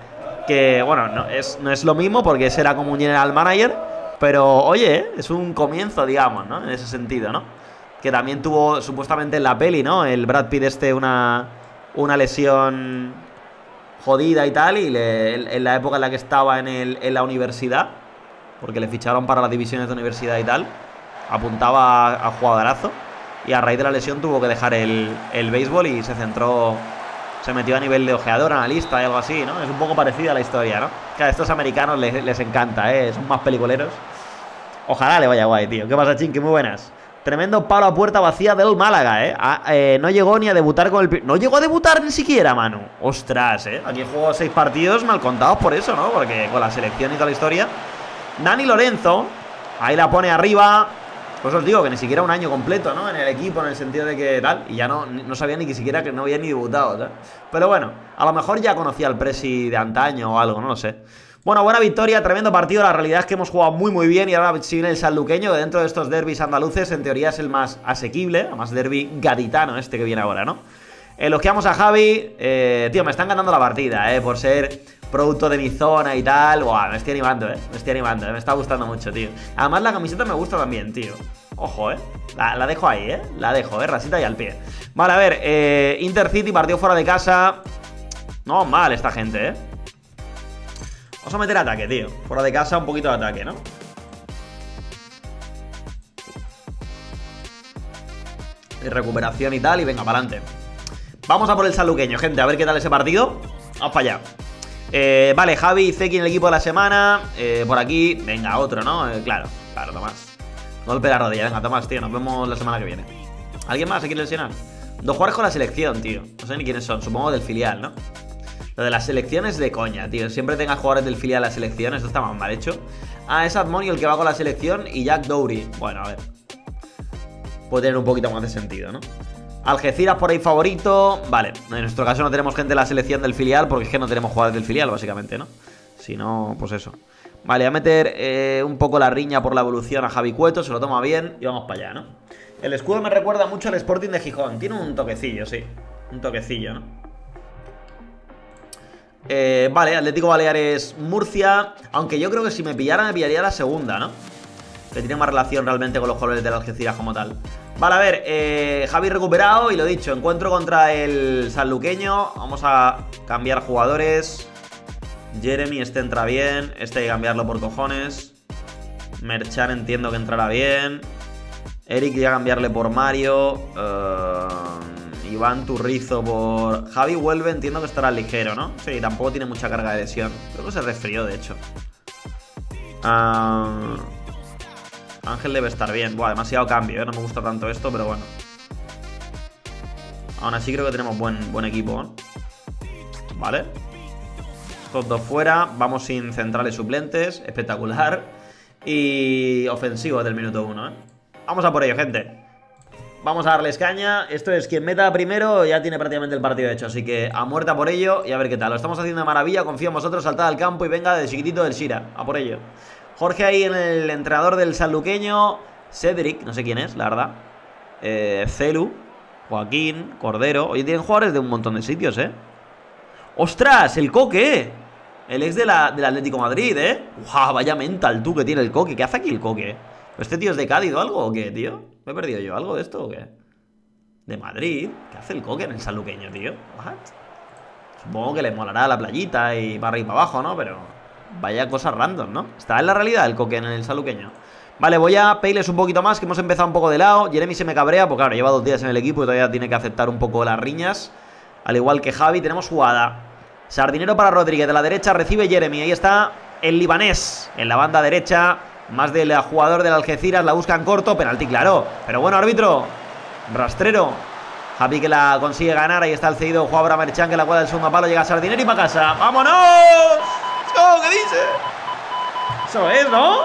Speaker 1: que bueno, no es, no es lo mismo porque será como un general manager, pero oye, es un comienzo, digamos, ¿no? En ese sentido, ¿no? Que también tuvo supuestamente en la peli, ¿no? El Brad Pitt este una, una lesión jodida y tal, y en la época en la que estaba en, el, en la universidad, porque le ficharon para las divisiones de universidad y tal, apuntaba a, a jugadorazo, y a raíz de la lesión tuvo que dejar el, el béisbol y se centró se metió a nivel de ojeador, analista y algo así, ¿no? Es un poco parecida a la historia, ¿no? Que a estos americanos les, encanta, ¿eh? Son más peliculeros. Ojalá le vaya guay, tío. ¿Qué pasa, Chinky? Muy buenas. Tremendo palo a puerta vacía del Málaga, ¿eh? Ah, ¿eh? No llegó ni a debutar con el... No llegó a debutar ni siquiera, Manu. Ostras, ¿eh? Aquí jugó seis partidos mal contados por eso, ¿no? Porque con la selección y toda la historia. Dani Lorenzo. Ahí la pone arriba. Pues os digo que ni siquiera un año completo, ¿no? En el equipo, en el sentido de que tal. Y ya no, no sabía ni que siquiera que no había ni debutado, ¿sabes? Pero bueno, a lo mejor ya conocía al Presi de antaño o algo, no lo sé. Bueno, buena victoria, tremendo partido. La realidad es que hemos jugado muy muy bien y ahora si viene el sanluqueño, que dentro de estos derbis andaluces en teoría es el más asequible, más derby gaditano este que viene ahora, ¿no? Elogiamos a Javi. Eh, tío, me están ganando la partida, ¿eh? Por ser producto de mi zona y tal. Buah, me estoy animando, ¿eh? Me estoy animando, ¿eh? Me está gustando mucho, tío. Además la camiseta me gusta también, tío. Ojo, ¿eh? La, dejo ahí, ¿eh? La dejo, ¿eh? Rasita y al pie. Vale, a ver. Eh, Intercity, partido fuera de casa. No, mal esta gente, ¿eh? Vamos a meter ataque, tío. Fuera de casa, un poquito de ataque, ¿no? Y recuperación y tal, y venga, para adelante. Vamos a por el saluqueño, gente, a ver qué tal ese partido. Vamos para allá. Eh, vale, Javi y en el equipo de la semana. Eh, por aquí, venga, otro, ¿no? Eh, claro, claro, Tomás. Golpe de la rodilla, venga, Tomás, tío. Nos vemos la semana que viene. ¿Alguien más se quiere lesionar? Dos jugadores con la selección, tío. No sé ni quiénes son, supongo del filial, ¿no? Lo de las selecciones de coña, tío. Siempre tenga jugadores del filial a la selección, esto está mal hecho. Ah, es Admonio el que va con la selección y Jack Dowry. Bueno, a ver. Puede tener un poquito más de sentido, ¿no? Algeciras por ahí favorito. Vale, en nuestro caso no tenemos gente de la selección del filial porque es que no tenemos jugadores del filial, básicamente, ¿no? Si no, pues eso. Vale, voy a meter eh, un poco la riña por la evolución a Javi Cueto, se lo toma bien y vamos para allá, ¿no? El escudo me recuerda mucho al Sporting de Gijón. Tiene un toquecillo, sí. Un toquecillo, ¿no? Eh, vale, Atlético Baleares Murcia. Aunque yo creo que si me pillara, me pillaría la segunda, ¿no? Que tiene más relación realmente con los colores del Algeciras como tal. Vale, a ver, eh, Javi recuperado y lo dicho, encuentro contra el sanluqueño. Vamos a cambiar jugadores. Jeremy, este entra bien. Este hay que cambiarlo por cojones. Merchan entiendo que entrará bien. Eric ya cambiarle por Mario. Eh... Iván Turrizo por... Javi vuelve, entiendo que estará ligero, ¿no? Sí, tampoco tiene mucha carga de lesión. Creo que se resfrió, de hecho. Ah, Ángel debe estar bien. Buah, demasiado cambio, ¿eh? No me gusta tanto esto, pero bueno. Aún así creo que tenemos buen, buen equipo, ¿eh? Vale. Estos dos fuera. Vamos sin centrales suplentes. Espectacular. Y ofensivo del minuto uno, ¿eh? Vamos a por ello, gente. Vamos a darles caña. Esto es quien meta primero ya tiene prácticamente el partido hecho. Así que a muerta por ello y a ver qué tal. Lo estamos haciendo de maravilla. Confío en vosotros. Saltad al campo y venga de chiquitito del Shira. A por ello. Jorge ahí el entrenador del sanluqueño. Cedric, no sé quién es, la verdad. Eh, Celu, Joaquín, Cordero. Oye, tienen jugadores de un montón de sitios, ¿eh? ¡Ostras! ¡El Coque! El ex de la, del Atlético Madrid, ¿eh? ¡Guau! Vaya mental tú que tiene el Coque. ¿Qué hace aquí el Coque? ¿Este tío es de Cádiz o algo o qué, tío? ¿Me he perdido yo algo de esto o qué? ¿De Madrid? ¿Qué hace el coque en el sanluqueño, tío? ¿What? Supongo que le molará la playita y para arriba y para abajo, ¿no? Pero vaya cosas random, ¿no? Está en la realidad el coque en el saluqueño. Vale, voy a peiles un poquito más, que hemos empezado un poco de lado. Jeremy se me cabrea, porque claro, lleva dos días en el equipo y todavía tiene que aceptar un poco las riñas. Al igual que Javi, tenemos jugada. Sardinero para Rodríguez, de la derecha recibe Jeremy. Ahí está el libanés en la banda derecha. Más del jugador del Algeciras, la buscan corto, penalti claro. Pero bueno, árbitro, rastrero. Javi que la consigue ganar, ahí está el cedido Juan Merchan que la cuadra del segundo palo, llega Sardinero y para casa. ¡Vámonos! ¿Qué dice? Eso es, ¿no?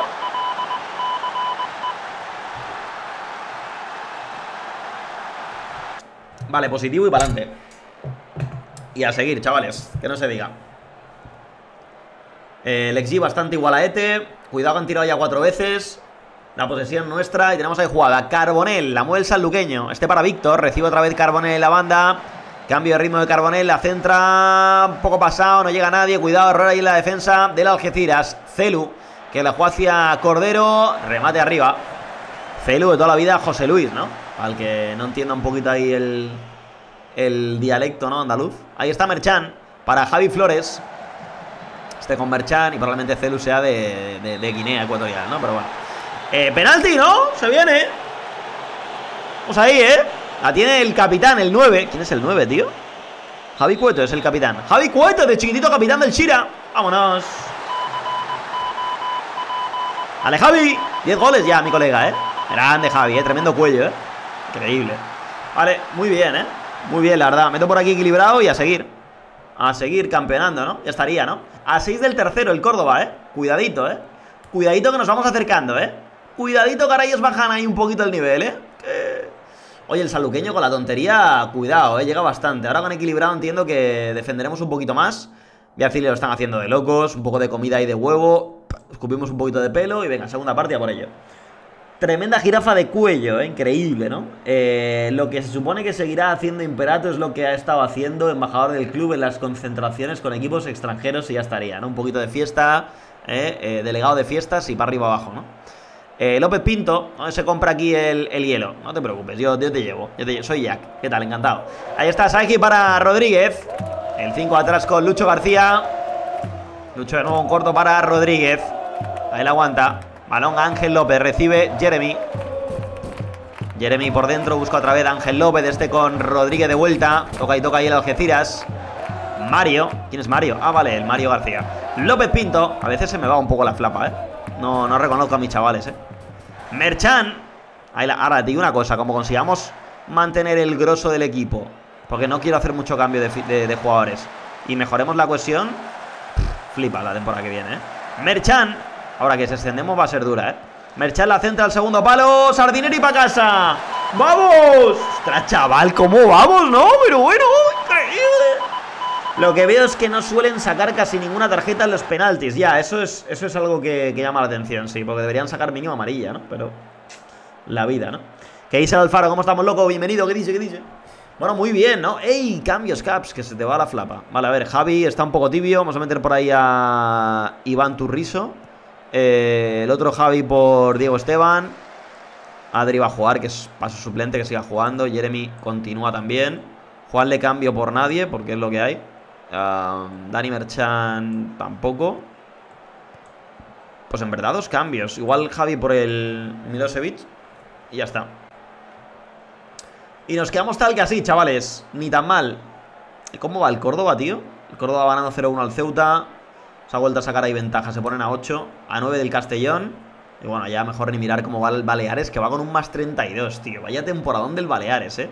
Speaker 1: Vale, positivo y para adelante. Y a seguir, chavales, que no se diga. Eh, el XG bastante igual a Ete. Cuidado que han tirado ya cuatro veces. La posesión nuestra. Y tenemos ahí jugada. Carbonel, la mueve el sanluqueño. Este para Víctor. Recibe otra vez Carbonel en la banda. Cambio de ritmo de Carbonel. La centra. Un poco pasado. No llega nadie. Cuidado, error ahí en la defensa del Algeciras. Celu. Que la juega hacia Cordero. Remate arriba. Celu de toda la vida, José Luis, ¿no? Al que no entienda un poquito ahí el, el dialecto, ¿no? Andaluz. Ahí está Merchan. Para Javi Flores. Este con Merchan y probablemente Celu sea de, Guinea Ecuatorial, ¿no? Pero bueno. Eh, penalti, ¿no? Se viene. Vamos ahí, ¿eh? La tiene el capitán, el 9. ¿Quién es el 9, tío? Javi Cueto es el capitán. Javi Cueto, de chiquitito capitán del Shira. Vámonos. Vale, Javi. 10 goles ya, mi colega, ¿eh? Grande, Javi, ¿eh? Tremendo cuello, ¿eh? Increíble. Vale, muy bien, ¿eh? Muy bien, la verdad. Meto por aquí equilibrado y a seguir. A seguir campeonando, ¿no? Ya estaría, ¿no? A 6 del tercero el Córdoba, ¿eh? Cuidadito, ¿eh? Cuidadito que nos vamos acercando, ¿eh? Cuidadito que ahora ellos bajan ahí un poquito el nivel, ¿eh? Oye, el saluqueño con la tontería, cuidado, ¿eh? Llega bastante. Ahora con equilibrado entiendo que defenderemos un poquito más. Viacili lo están haciendo de locos, un poco de comida y de huevo, escupimos un poquito de pelo y venga, segunda partida por ello. Tremenda jirafa de cuello, ¿eh? increíble, ¿no? Eh, lo que se supone que seguirá haciendo Imperato es lo que ha estado haciendo embajador del club en las concentraciones con equipos extranjeros y ya estaría, ¿no? Un poquito de fiesta, ¿eh? Eh, delegado de fiestas y para arriba abajo, ¿no? López Pinto, ¿dónde se compra aquí el, hielo? No te preocupes, yo, te llevo, yo soy Jack, ¿qué tal? Encantado. Ahí está Saiki para Rodríguez, el 5 atrás con Lucho García. Lucho de nuevo un corto para Rodríguez. Ahí la aguanta. Balón Ángel López, recibe Jeremy. Jeremy por dentro, busca otra vez Ángel López, este con Rodríguez de vuelta. Toca y toca ahí el Algeciras. Mario. ¿Quién es Mario? Ah, vale, el Mario García. López Pinto. A veces se me va un poco la flapa, ¿eh? No, no reconozco a mis chavales, ¿eh? Merchan. ahora te digo una cosa, como consigamos mantener el grosso del equipo, porque no quiero hacer mucho cambio de, jugadores, y mejoremos la cohesión, flipa la temporada que viene, ¿eh? Merchan Ahora que si ascendemos va a ser dura, ¿eh? Merchal la centra al segundo palo. Sardineri para casa. ¡Vamos! Ostras, chaval, ¿cómo vamos, no? Pero bueno, increíble. Lo que veo es que no suelen sacar casi ninguna tarjeta en los penaltis. Ya, eso es, eso es algo que, llama la atención, sí. Porque deberían sacar mínimo amarilla, ¿no? Pero la vida, ¿no? ¿Qué dice Alfaro? ¿Cómo estamos, loco? Bienvenido. ¿Qué dice? ¿Qué dice? Bueno, muy bien, ¿no? ¡Ey! Cambios, Caps, que se te va la flapa. Vale, a ver, Javi está un poco tibio. Vamos a meter por ahí a Iván Turriso. Eh, el otro Javi por Diego Esteban. Adri va a jugar, que es paso suplente, que siga jugando. Jeremy continúa también. Juan le cambio por nadie, porque es lo que hay. Dani Merchan tampoco. Pues en verdad dos cambios. Igual Javi por el Milosevic. Y ya está. Y nos quedamos tal que así, chavales. Ni tan mal. ¿Cómo va el Córdoba, tío? El Córdoba ganando 0-1 al Ceuta. Se ha vuelto a sacar ahí ventaja. Se ponen a 8, a 9 del Castellón. Y bueno, ya mejor ni mirar cómo va el Baleares, que va con un más 32, tío. Vaya temporadón del Baleares, eh.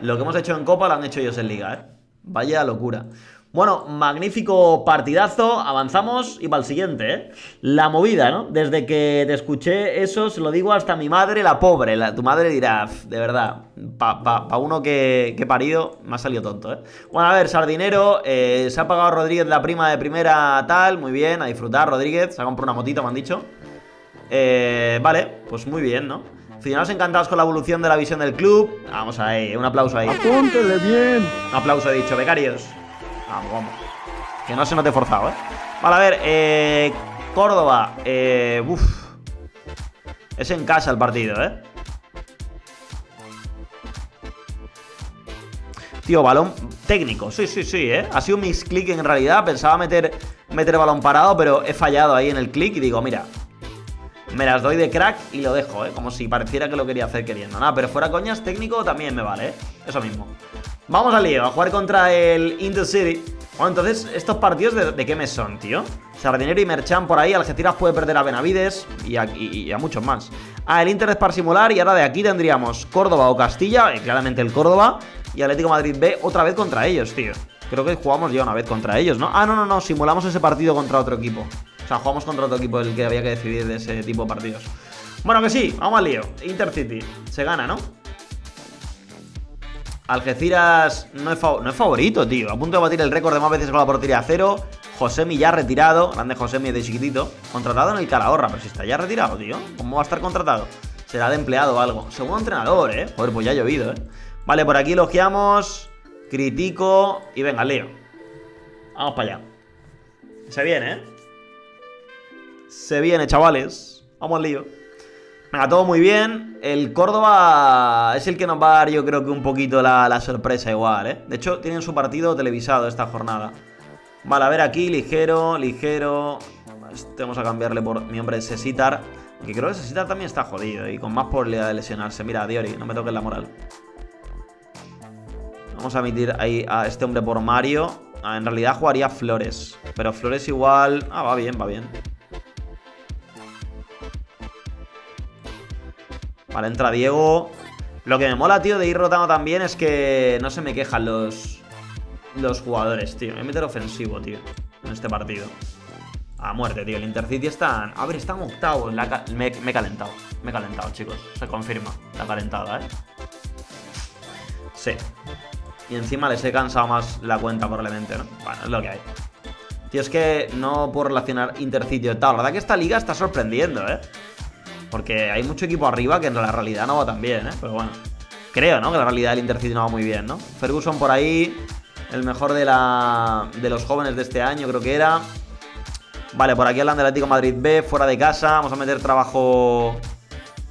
Speaker 1: Lo que hemos hecho en Copa lo han hecho ellos en Liga, eh. Vaya locura. Bueno, magnífico partidazo, avanzamos y para el siguiente, ¿eh? La movida, ¿no? Desde que te escuché eso, se lo digo hasta mi madre, la pobre. tu madre dirá, de verdad, para pa, uno que, que, parido, me ha salido tonto, ¿eh? Bueno, a ver, Sardinero, eh, se ha pagado Rodríguez la prima de primera tal, muy bien, a disfrutar Rodríguez, se ha comprado una motita, me han dicho. Eh, vale, pues muy bien, ¿no? Aficionados encantados con la evolución de la visión del club. Vamos ahí, un aplauso ahí.
Speaker 2: Apúntele bien.
Speaker 1: Un aplauso, he dicho, becarios. Vamos, vamos. Que no se note forzado, ¿eh? Vale, a ver, eh, Córdoba. Eh, uf. Es en casa el partido, ¿eh? Tío, balón técnico. Sí, sí, sí, ¿eh? Ha sido un misclick en realidad. Pensaba meter, meter balón parado, pero he fallado ahí en el click y digo, mira, me las doy de crack y lo dejo, ¿eh? Como si pareciera que lo quería hacer queriendo. Nada, pero fuera coñas, técnico también me vale, ¿eh? Eso mismo. Vamos al lío, a jugar contra el Intercity. Bueno, entonces, ¿estos partidos de, qué mes son, tío? Sardinero y Merchan por ahí, Algeciras puede perder a Benavides y a, muchos más. Ah, el Inter es para simular y ahora de aquí tendríamos Córdoba o Castilla, y claramente el Córdoba, y Atlético Madrid B otra vez contra ellos, tío. Creo que jugamos ya una vez contra ellos, ¿no? Ah, no, no, no, simulamos ese partido contra otro equipo. O sea, jugamos contra otro equipo el que había que decidir de ese tipo de partidos. Bueno, que sí, vamos al lío. Intercity, se gana, ¿no? Algeciras no es, favorito, tío. A punto de batir el récord de más veces con la portería a cero. Josemi ya retirado. Grande Josemi de chiquitito. Contratado en el Calahorra. Pero si está ya retirado, tío. ¿Cómo va a estar contratado? Será de empleado o algo. Segundo entrenador, ¿eh? Joder, pues ya ha llovido, ¿eh? Vale, por aquí elogiamos. Critico. Y venga, lío. Vamos para allá. Se viene, ¿eh? Se viene, chavales. Vamos al lío. Venga, todo muy bien. El Córdoba es el que nos va a dar, yo creo que un poquito la, sorpresa igual, ¿eh? De hecho, tienen su partido televisado esta jornada. Vale, a ver aquí, ligero, ligero. Vamos a cambiarle por mi hombre Sesitar. Que creo que Sesitar también está jodido y con más probabilidad de lesionarse. Mira, Diori, no me toques la moral. Vamos a emitir ahí a este hombre por Mario. Ah, en realidad jugaría Flores. Pero Flores igual... Ah, va bien, va bien. Vale, entra Diego. Lo que me mola, tío, de ir rotando también es que no se me quejan los, los jugadores, tío. Me meter ofensivo, tío, en este partido. A muerte, tío. El Intercity está... A ver, están octavos. Me, he calentado. Me he calentado, chicos. Se confirma la calentada, ¿eh? Sí. Y encima les he cansado más la cuenta, probablemente, ¿no? Bueno, es lo que hay. Tío, es que no puedo relacionar Intercity tal. La verdad que esta liga está sorprendiendo, ¿eh? Porque hay mucho equipo arriba que en la realidad no va tan bien, ¿eh? Pero bueno. Creo, ¿no? Que la realidad del Intercity no va muy bien, ¿no? Ferguson por ahí. El mejor de, la, de los jóvenes de este año, creo que era. Vale, por aquí hablan del Atlético Madrid B, fuera de casa. Vamos a meter trabajo.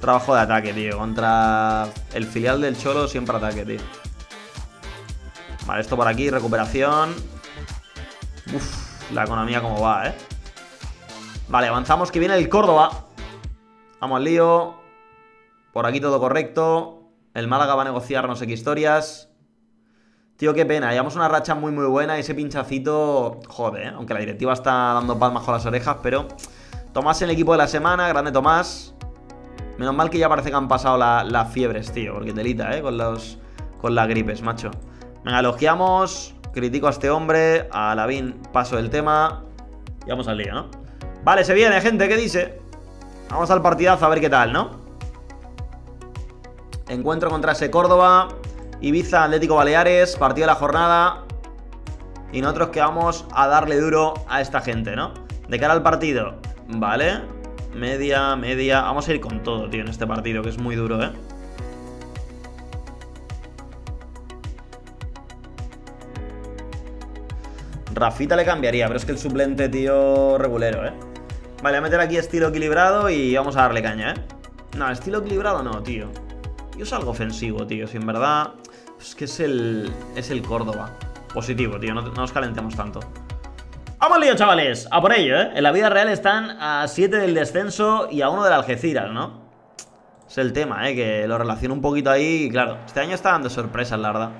Speaker 1: Trabajo de ataque, tío. Contra el filial del Cholo, siempre ataque, tío. Vale, esto por aquí, recuperación. Uf, la economía como va, ¿eh? Vale, avanzamos, que viene el Córdoba. Vamos al lío. Por aquí todo correcto. El Málaga va a negociar no sé qué historias. Tío, qué pena. Llevamos una racha muy, muy buena. Ese pinchacito, joder, ¿eh? aunque la directiva está dando palmas con las orejas, pero... Tomás en el equipo de la semana, grande Tomás. Menos mal que ya parece que han pasado las fiebres, tío, porque telita, ¿eh? Con, los, con las gripes, macho. Venga, elogiamos. Critico a este hombre. A Lavín paso el tema. Y vamos al lío, ¿no? Vale, se viene, gente, ¿qué dice? Vamos al partidazo a ver qué tal, ¿no? Encuentro contra ese Córdoba. Ibiza, Atlético Baleares. Partido de la jornada. Y nosotros que vamos a darle duro a esta gente, ¿no? De cara al partido. Vale. Media, media. Vamos a ir con todo, tío, en este partido, que es muy duro, ¿eh? Rafita le cambiaría, pero es que el suplente, tío, regulero, ¿eh? Vale, voy a meter aquí estilo equilibrado y vamos a darle caña, ¿eh? No, estilo equilibrado no, tío. Yo salgo ofensivo, tío, si en verdad... Es que es el... Es el Córdoba. Positivo, tío, no, nos calentemos tanto. ¡Vamos lío, chavales! A por ello, ¿eh? En la vida real están a 7 del descenso y a 1 del Algeciras, ¿no? Es el tema, ¿eh? Que lo relaciono un poquito ahí y claro, este año está dando sorpresas, la verdad.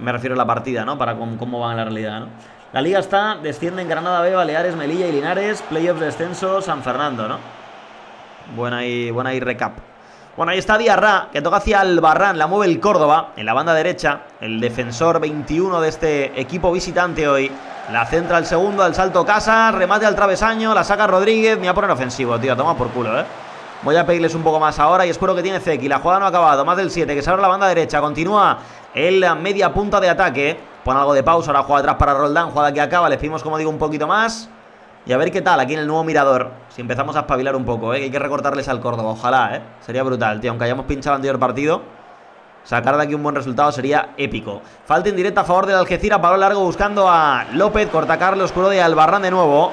Speaker 1: Me refiero a la partida, ¿no? Para cómo, cómo va en la realidad, ¿no? La liga está, descienden Granada B, Baleares, Melilla y Linares, playoffs descenso, San Fernando, ¿no? Buena ahí, buena recap. Bueno, ahí está Diarra, que toca hacia el Barran, la mueve el Córdoba, en la banda derecha, el defensor 21 de este equipo visitante hoy. La centra al segundo, al salto casa, remate al travesaño, la saca Rodríguez, me voy a poner ofensivo, tío, toma por culo, ¿eh? Voy a pedirles un poco más ahora y espero que tiene Zeki. La jugada no ha acabado, más del 7, que se abre la banda derecha, continúa en la media punta de ataque. Pon algo de pausa, ahora juega atrás para Roldán, jugada que acaba, le pedimos como digo un poquito más. Y a ver qué tal aquí en el nuevo mirador. Si empezamos a espabilar un poco, ¿eh? Que hay que recortarles al Córdoba, ojalá, ¿eh? Sería brutal, tío, aunque hayamos pinchado el anterior partido. Sacar de aquí un buen resultado sería épico. Falta en directa a favor del Algeciras, balón largo buscando a López, corta Carlos, cuero de Albarrán de nuevo.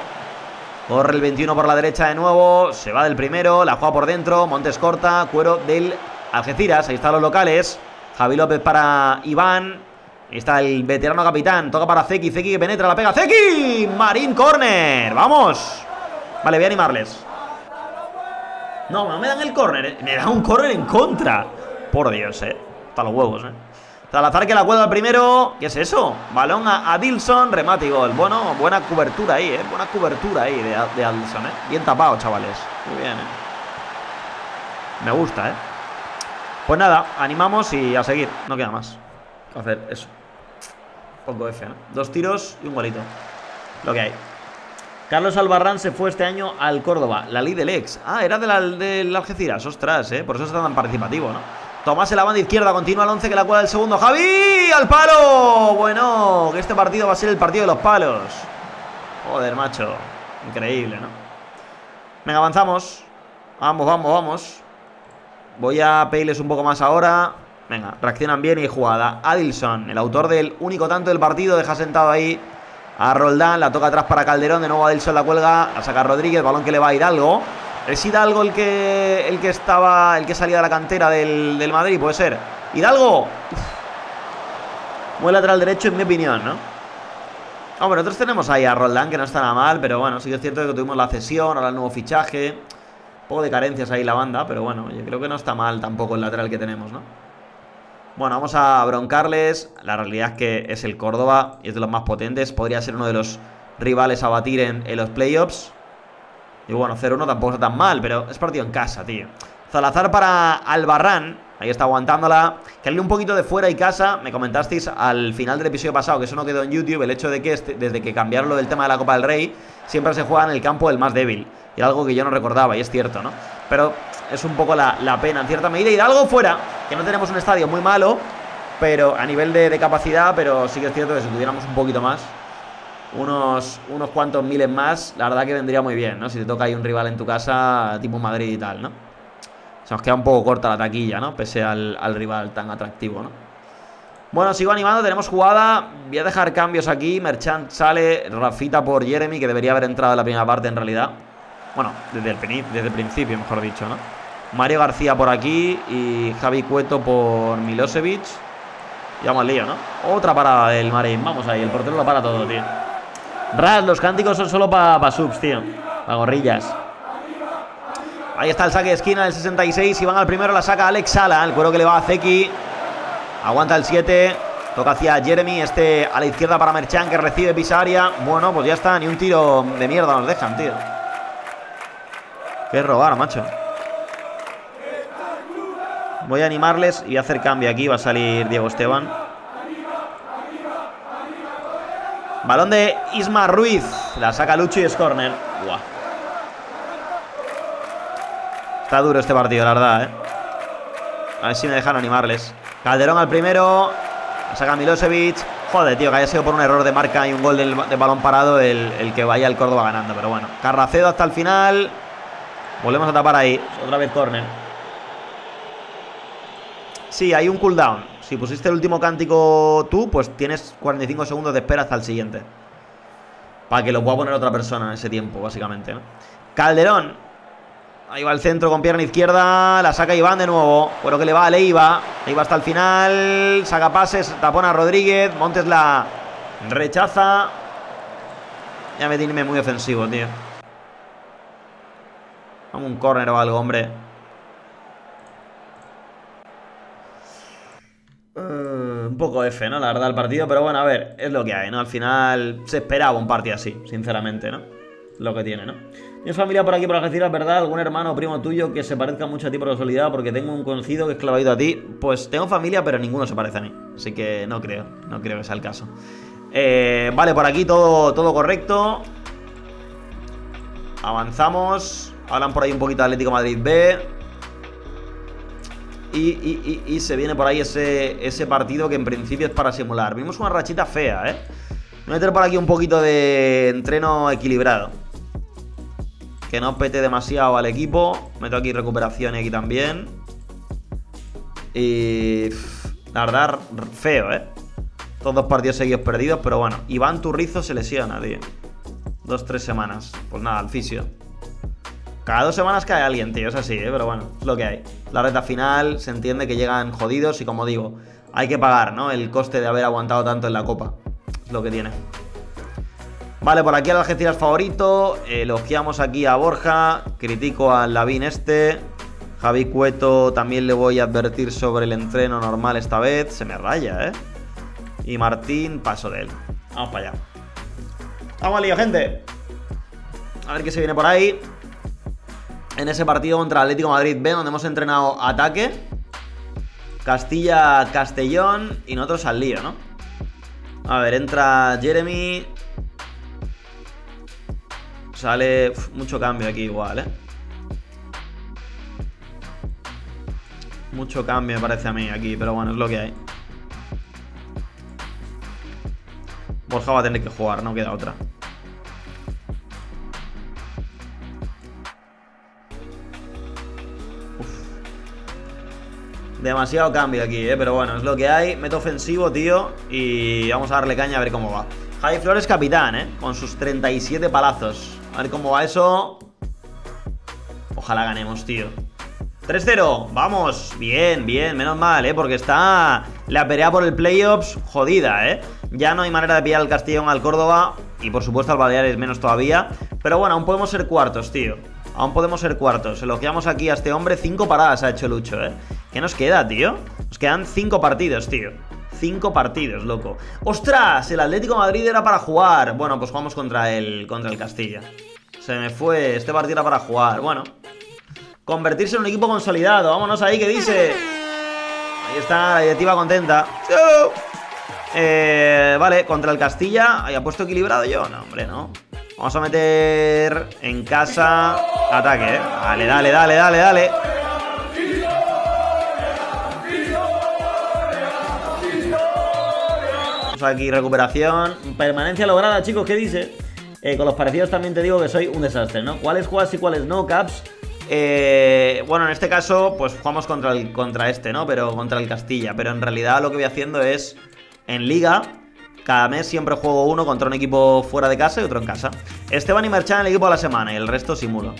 Speaker 1: Corre el 21 por la derecha de nuevo, se va del primero, la juega por dentro, Montes corta, cuero del Algeciras, ahí están los locales. Javi López para Iván, está el veterano capitán. Toca para Zeki. Zeki que penetra, la pega. ¡Zeki! Marín Corner. ¡Vamos! Vale, voy a animarles. No, no me dan el córner. Eh. Me dan un córner en contra. Por Dios, eh. Está los huevos, eh. Salazar que la cuelga al primero. ¿Qué es eso? Balón a Adilson. Remate y gol. Bueno, buena cobertura ahí, eh. Buena cobertura ahí de, de Adilson, eh. Bien tapado, chavales. Muy bien, eh. Me gusta, eh. Pues nada, animamos y a seguir. No queda más. Hacer eso. Pongo F, ¿no? Dos tiros y un golito. Lo que hay. Carlos Albarrán se fue este año al Córdoba. La ley del ex. Ah, era del de Algeciras. Ostras, ¿eh? Por eso está tan participativo, ¿no? Tomás en la banda izquierda. Continúa el 11 que la cuela el segundo. ¡Javi! ¡Al palo! Bueno, que este partido va a ser el partido de los palos. Joder, macho. Increíble, ¿no? Venga, avanzamos. Vamos, vamos, vamos. Voy a pedirles un poco más ahora. Venga, reaccionan bien y jugada. Adilson, el autor del único tanto del partido, deja sentado ahí a Roldán. La toca atrás para Calderón. De nuevo Adilson la cuelga. La saca Rodríguez. Balón que le va a Hidalgo. ¿Es Hidalgo el que, el que estaba, el que salía de la cantera del, Madrid? Puede ser. Hidalgo. Muy lateral derecho, en mi opinión, ¿no? Hombre, nosotros tenemos ahí a Roldán, que no está nada mal, pero bueno, sí que es cierto que tuvimos la cesión, ahora el nuevo fichaje. Poco de carencias ahí la banda, pero bueno, yo creo que no está mal tampoco el lateral que tenemos, ¿no? Bueno, vamos a broncarles. La realidad es que es el Córdoba y es de los más potentes. Podría ser uno de los rivales a batir en, los playoffs. Y bueno, 0-1 tampoco está tan mal, pero es partido en casa, tío. Zalazar para Albarrán. Ahí está aguantándola. Que un poquito de fuera y casa. Me comentasteis al final del episodio pasado, que eso no quedó en YouTube, el hecho de que este, desde que cambiaron lo del tema de la Copa del Rey, siempre se juega en el campo del más débil. Y algo que yo no recordaba, y es cierto, ¿no? Pero es un poco la, pena en cierta medida. Y algo fuera, que no tenemos un estadio muy malo, pero a nivel de, capacidad, pero sí que es cierto que si tuviéramos un poquito más, unos, unos cuantos miles más, la verdad que vendría muy bien, ¿no? Si te toca ahí un rival en tu casa, tipo Madrid y tal, ¿no? Se nos queda un poco corta la taquilla, ¿no? Pese al, al rival tan atractivo, ¿no? Bueno, sigo animando, tenemos jugada Voy a dejar cambios aquí Merchant sale, Rafita por Jeremy Que debería haber entrado en la primera parte en realidad Bueno, desde el, desde principio, mejor dicho, ¿no? Mario García por aquí Y Javi Cueto por Milosevic Y vamos al lío, ¿no? Otra parada del Marín, vamos ahí El portero lo para todo, tío Ras, los cánticos son solo para pa subs, tío Para gorrillas Ahí está el saque de esquina del 66 Y van al primero, la saca Alex Sala El cuero que le va a Zeki Aguanta el 7. Toca hacia Jeremy. Este a la izquierda para Merchan que recibe pisaria. Bueno, pues ya está. Ni un tiro de mierda nos dejan, tío. Qué robar, macho. Voy a animarles y a hacer cambio aquí. Va a salir Diego Esteban. Balón de Isma Ruiz. La saca Lucho y es corner. Está duro este partido, la verdad, ¿eh? A ver si me dejan animarles. Calderón al primero. Saca Milosevic. Joder, tío, que haya sido por un error de marca y un gol de balón parado el, que vaya el Córdoba ganando. Pero bueno, Carracedo hasta el final. Volvemos a tapar ahí. Otra vez córner. Sí, hay un cooldown. Si pusiste el último cántico tú, pues tienes 45 segundos de espera hasta el siguiente. Para que lo pueda poner otra persona en ese tiempo, básicamente. Calderón Ahí va el centro con pierna izquierda. La saca Iván de nuevo. Bueno que le va a Leiva. Leiva hasta el final. Saca pases. Tapona Rodríguez. Montes la rechaza. Ya me tiene muy ofensivo, tío. Un córner o algo, hombre. Eh, un poco F, ¿no? La verdad, el partido. Pero bueno, a ver, es lo que hay, ¿no? Al final se esperaba un partido así, sinceramente, ¿no? Lo que tiene, ¿no? ¿Tienes familia por aquí por Algeciras, verdad? ¿Algún hermano o primo tuyo que se parezca mucho a ti por casualidad? Porque tengo un conocido que es clavado a ti. Pues tengo familia, pero ninguno se parece a mí. Así que no creo, no creo que sea el caso. Eh, vale, por aquí todo, todo correcto. Avanzamos. Hablan por ahí un poquito de Atlético Madrid B. Y, y, se viene por ahí ese, ese partido que en principio es para simular. Vimos una rachita fea, ¿eh? Voy a meter por aquí un poquito de entreno equilibrado. Que no pete demasiado al equipo. Meto aquí recuperación y aquí también. Y... La verdad, feo, ¿eh? Todos dos partidos seguidos perdidos, pero bueno. Iván Turrizo se lesiona, tío. Dos, tres semanas. Pues nada, al fisio. Cada dos semanas cae alguien, tío. Es así, ¿eh? Pero bueno, es lo que hay. La reta final se entiende que llegan jodidos y como digo, hay que pagar, ¿no? El coste de haber aguantado tanto en la copa. Es lo que tiene. Vale, por aquí al Algeciras favorito. Elogiamos aquí a Borja. Critico al Lavín este. Javi Cueto también le voy a advertir sobre el entreno normal esta vez. Se me raya, ¿eh? Y Martín, paso de él. Vamos para allá. Vamos al lío, gente. A ver qué se viene por ahí. En ese partido contra Atlético Madrid B, donde hemos entrenado ataque. Castilla-Castellón y nosotros al lío, ¿no? A ver, entra Jeremy. Sale mucho cambio aquí igual, ¿eh? Mucho cambio me parece a mí aquí, pero bueno, es lo que hay. Borja va a tener que jugar, no queda otra. Demasiado cambio aquí, ¿eh? Pero bueno, es lo que hay. Meto ofensivo, tío. Y vamos a darle caña a ver cómo va. Javi Flores capitán, ¿eh? Con sus 37 palazos. A ver cómo va eso. Ojalá ganemos, tío. 3-0, vamos, bien, bien, menos mal, ¿eh? Porque está la pelea por el playoffs jodida, ¿eh? Ya no hay manera de pillar al Castellón al Córdoba y por supuesto al Baleares menos todavía. Pero bueno, aún podemos ser cuartos, tío. Aún podemos ser cuartos. Elogiamos aquí a este hombre. Cinco paradas ha hecho Lucho, ¿eh? ¿Qué nos queda, tío? Nos quedan cinco partidos, tío. Cinco partidos, loco. ¡Ostras! El Atlético Madrid era para jugar. Bueno, pues jugamos contra el, contra el Castilla. Se me fue. Este partido era para jugar. Bueno. Convertirse en un equipo consolidado. Vámonos ahí, ¿qué dice? Ahí está, la directiva contenta. Eh, vale, contra el Castilla. ¿Haya puesto equilibrado yo? No, hombre, no. Vamos a meter en casa ataque, ¿eh? Dale, dale, dale, dale, dale. Aquí, recuperación. Permanencia lograda, chicos, ¿qué dice? Eh, con los parecidos también te digo que soy un desastre, ¿no? ¿Cuáles juegas y cuáles no, Caps? Eh, bueno, en este caso, pues jugamos contra, el, contra este, ¿no? Pero contra el Castilla. Pero en realidad lo que voy haciendo es, en Liga, cada mes siempre juego uno contra un equipo fuera de casa y otro en casa. Esteban y Merchan el equipo de la semana y el resto simulo.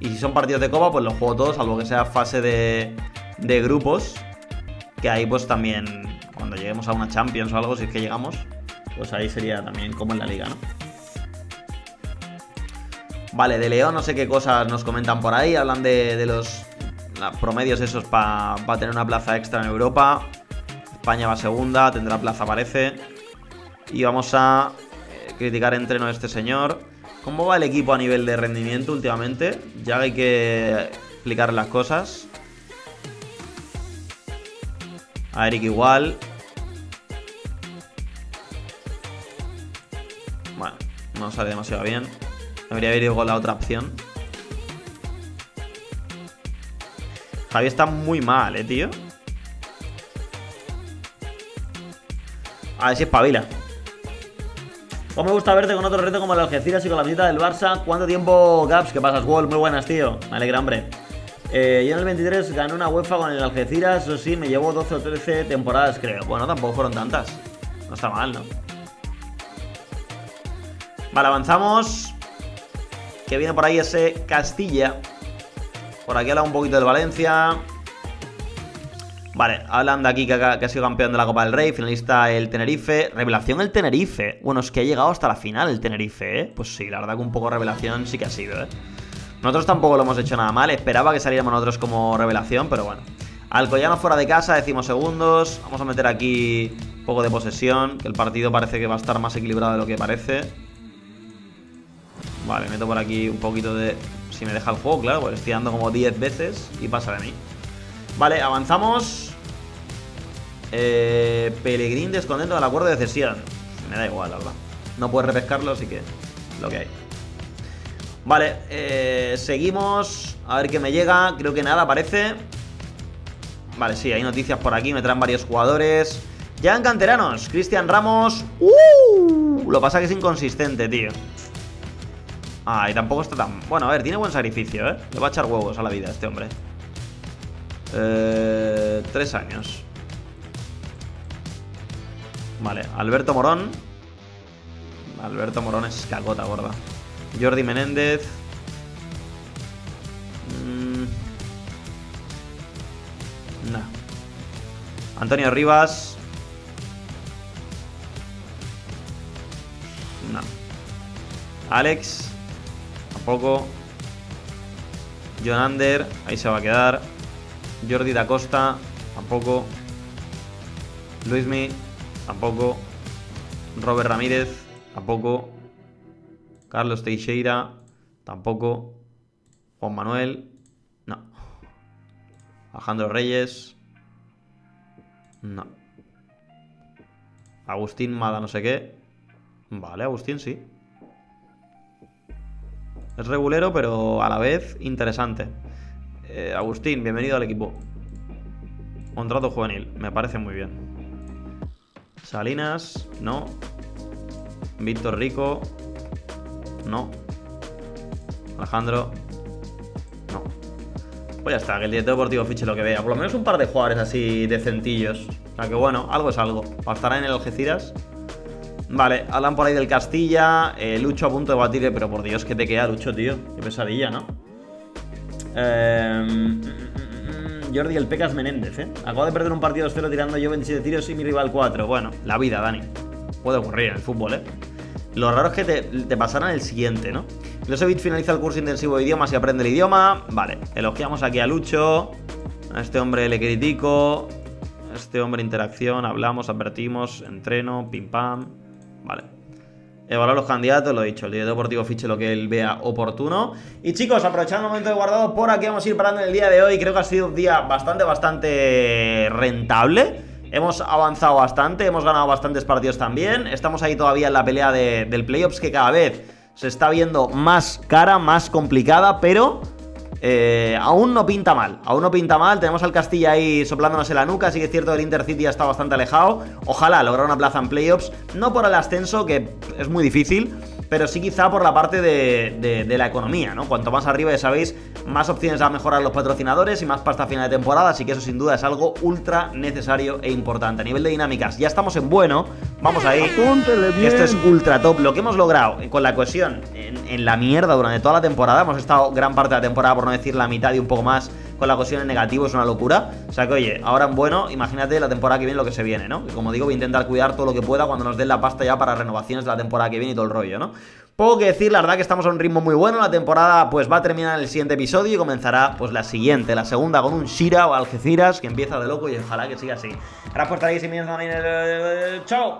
Speaker 1: Y si son partidos de copa, pues los juego todos, salvo que sea fase de, de grupos. Que ahí pues también, cuando lleguemos a una Champions o algo, si es que llegamos, pues ahí sería también como en la liga, ¿no? Vale, de León no sé qué cosas nos comentan por ahí. Hablan de, los promedios esos para tener una plaza extra en Europa. España va segunda, tendrá plaza parece. Y vamos a eh, criticar entreno de este señor. ¿Cómo va el equipo a nivel de rendimiento últimamente? Ya hay que explicar las cosas. A Eric igual. No sale demasiado bien. Debería haber ido con la otra opción. Javi está muy mal, eh, tío. A ver si espabila. Pues me gusta verte con otro reto como el Algeciras y con la visita del Barça. ¿Cuánto tiempo, Gaps? ¿Qué pasas, Wall? Muy buenas, tío. Me alegra, hombre. Eh, yo en el 23 gané una UEFA con el Algeciras. Eso sí, me llevó 12 o 13 temporadas, creo. Bueno, tampoco fueron tantas. No está mal, ¿no? Vale, avanzamos. Que viene por ahí ese Castilla. Por aquí habla un poquito del Valencia. Vale, hablan de aquí que ha, sido campeón de la Copa del Rey, finalista el Tenerife. Revelación el Tenerife. Bueno, es que ha llegado hasta la final el Tenerife, ¿eh? Pues sí, la verdad que un poco revelación sí que ha sido, ¿eh? Nosotros tampoco lo hemos hecho nada mal. Esperaba que saliéramos nosotros como revelación, pero bueno. Alcoyano fuera de casa, decimos segundos. Vamos a meter aquí un poco de posesión, que el partido parece que va a estar más equilibrado de lo que parece. Vale, meto por aquí un poquito de... Si me deja el juego, claro, pues estoy dando como 10 veces y pasa de mí. Vale, avanzamos. Eh, Pelegrín descontento del acuerdo de cesión. Me da igual, la verdad. No puedes repescarlo, así que lo que hay. Vale, eh, seguimos. A ver qué me llega. Creo que nada, parece. Vale, sí, hay noticias por aquí. Me traen varios jugadores. En canteranos. Cristian Ramos. ¡Uh! Lo pasa que es inconsistente, tío. Ah, y tampoco está tan... Bueno, a ver, tiene buen sacrificio, ¿eh? Le va a echar huevos a la vida este hombre. Eh, tres años. Vale, Alberto Morón. Alberto Morón es cagota gorda. Jordi Menéndez. Mm. Nah. Antonio Rivas. No. Alex. Tampoco. John Ander, ahí se va a quedar. Jordi da Costa, tampoco. Luismi, tampoco. Robert Ramírez, tampoco. Carlos Teixeira, tampoco. Juan Manuel, no. Alejandro Reyes, no. Agustín Mada no sé qué. Vale, Agustín sí. Es regulero, pero a la vez interesante. Eh, Agustín, bienvenido al equipo. Contrato juvenil, me parece muy bien. Salinas, no. Víctor Rico, no. Alejandro, no. Pues ya está, que el director deportivo fiche lo que vea. Por lo menos un par de jugadores así decentillos. O sea que bueno, algo es algo. Estará en el Algeciras. Vale, hablan por ahí del Castilla. Eh, Lucho a punto de batir, pero por Dios, que te queda, Lucho, tío. Qué pesadilla, ¿no? Eh, Jordi el Pecas Menéndez, ¿eh? Acabo de perder un partido 2-0 tirando yo 27 tiros y mi rival 4. Bueno, la vida, Dani. Puede ocurrir en el fútbol, ¿eh? Lo raro es que te, te pasaran el siguiente, ¿no? Milosevic finaliza el curso intensivo de idiomas y aprende el idioma. Vale, elogiamos aquí a Lucho. A este hombre le critico. A este hombre interacción, hablamos, advertimos, entreno, pim pam. Vale. Evaluar los candidatos, lo he dicho, el director deportivo fiche lo que él vea oportuno. Y chicos, aprovechando el momento de guardado, por aquí vamos a ir parando en el día de hoy. Creo que ha sido un día bastante, bastante rentable. Hemos avanzado bastante, hemos ganado bastantes partidos también. Estamos ahí todavía en la pelea del playoffs que cada vez se está viendo más cara, más complicada, pero eh, aún no pinta mal, aún no pinta mal. Tenemos al Castilla ahí soplándonos en la nuca. Sí que es cierto que el Intercity ya está bastante alejado. Ojalá lograr una plaza en playoffs. No por el ascenso, que es muy difícil pero sí quizá por la parte de, la economía, ¿no? Cuanto más arriba, ya sabéis, más opciones a mejorar los patrocinadores y más pasta a final de temporada, así que eso sin duda es algo ultra necesario e importante. A nivel de dinámicas, ya estamos en bueno, vamos ahí. Esto es ultra top. Lo que hemos logrado con la cohesión en, en la mierda durante toda la temporada, hemos estado gran parte de la temporada, por no decir la mitad y un poco más con la cohesión en negativo es una locura. O sea que, oye, ahora en bueno, imagínate la temporada que viene lo que se viene, ¿no? Que como digo, voy a intentar cuidar todo lo que pueda cuando nos den la pasta ya para renovaciones de la temporada que viene y todo el rollo, ¿no? Poco que decir, la verdad que estamos a un ritmo muy bueno. La temporada pues va a terminar en el siguiente episodio y comenzará pues la siguiente, la segunda con un Shira o Algeciras que empieza de loco y ojalá que siga así. Gracias por estar ahí, si también. ¡Chao!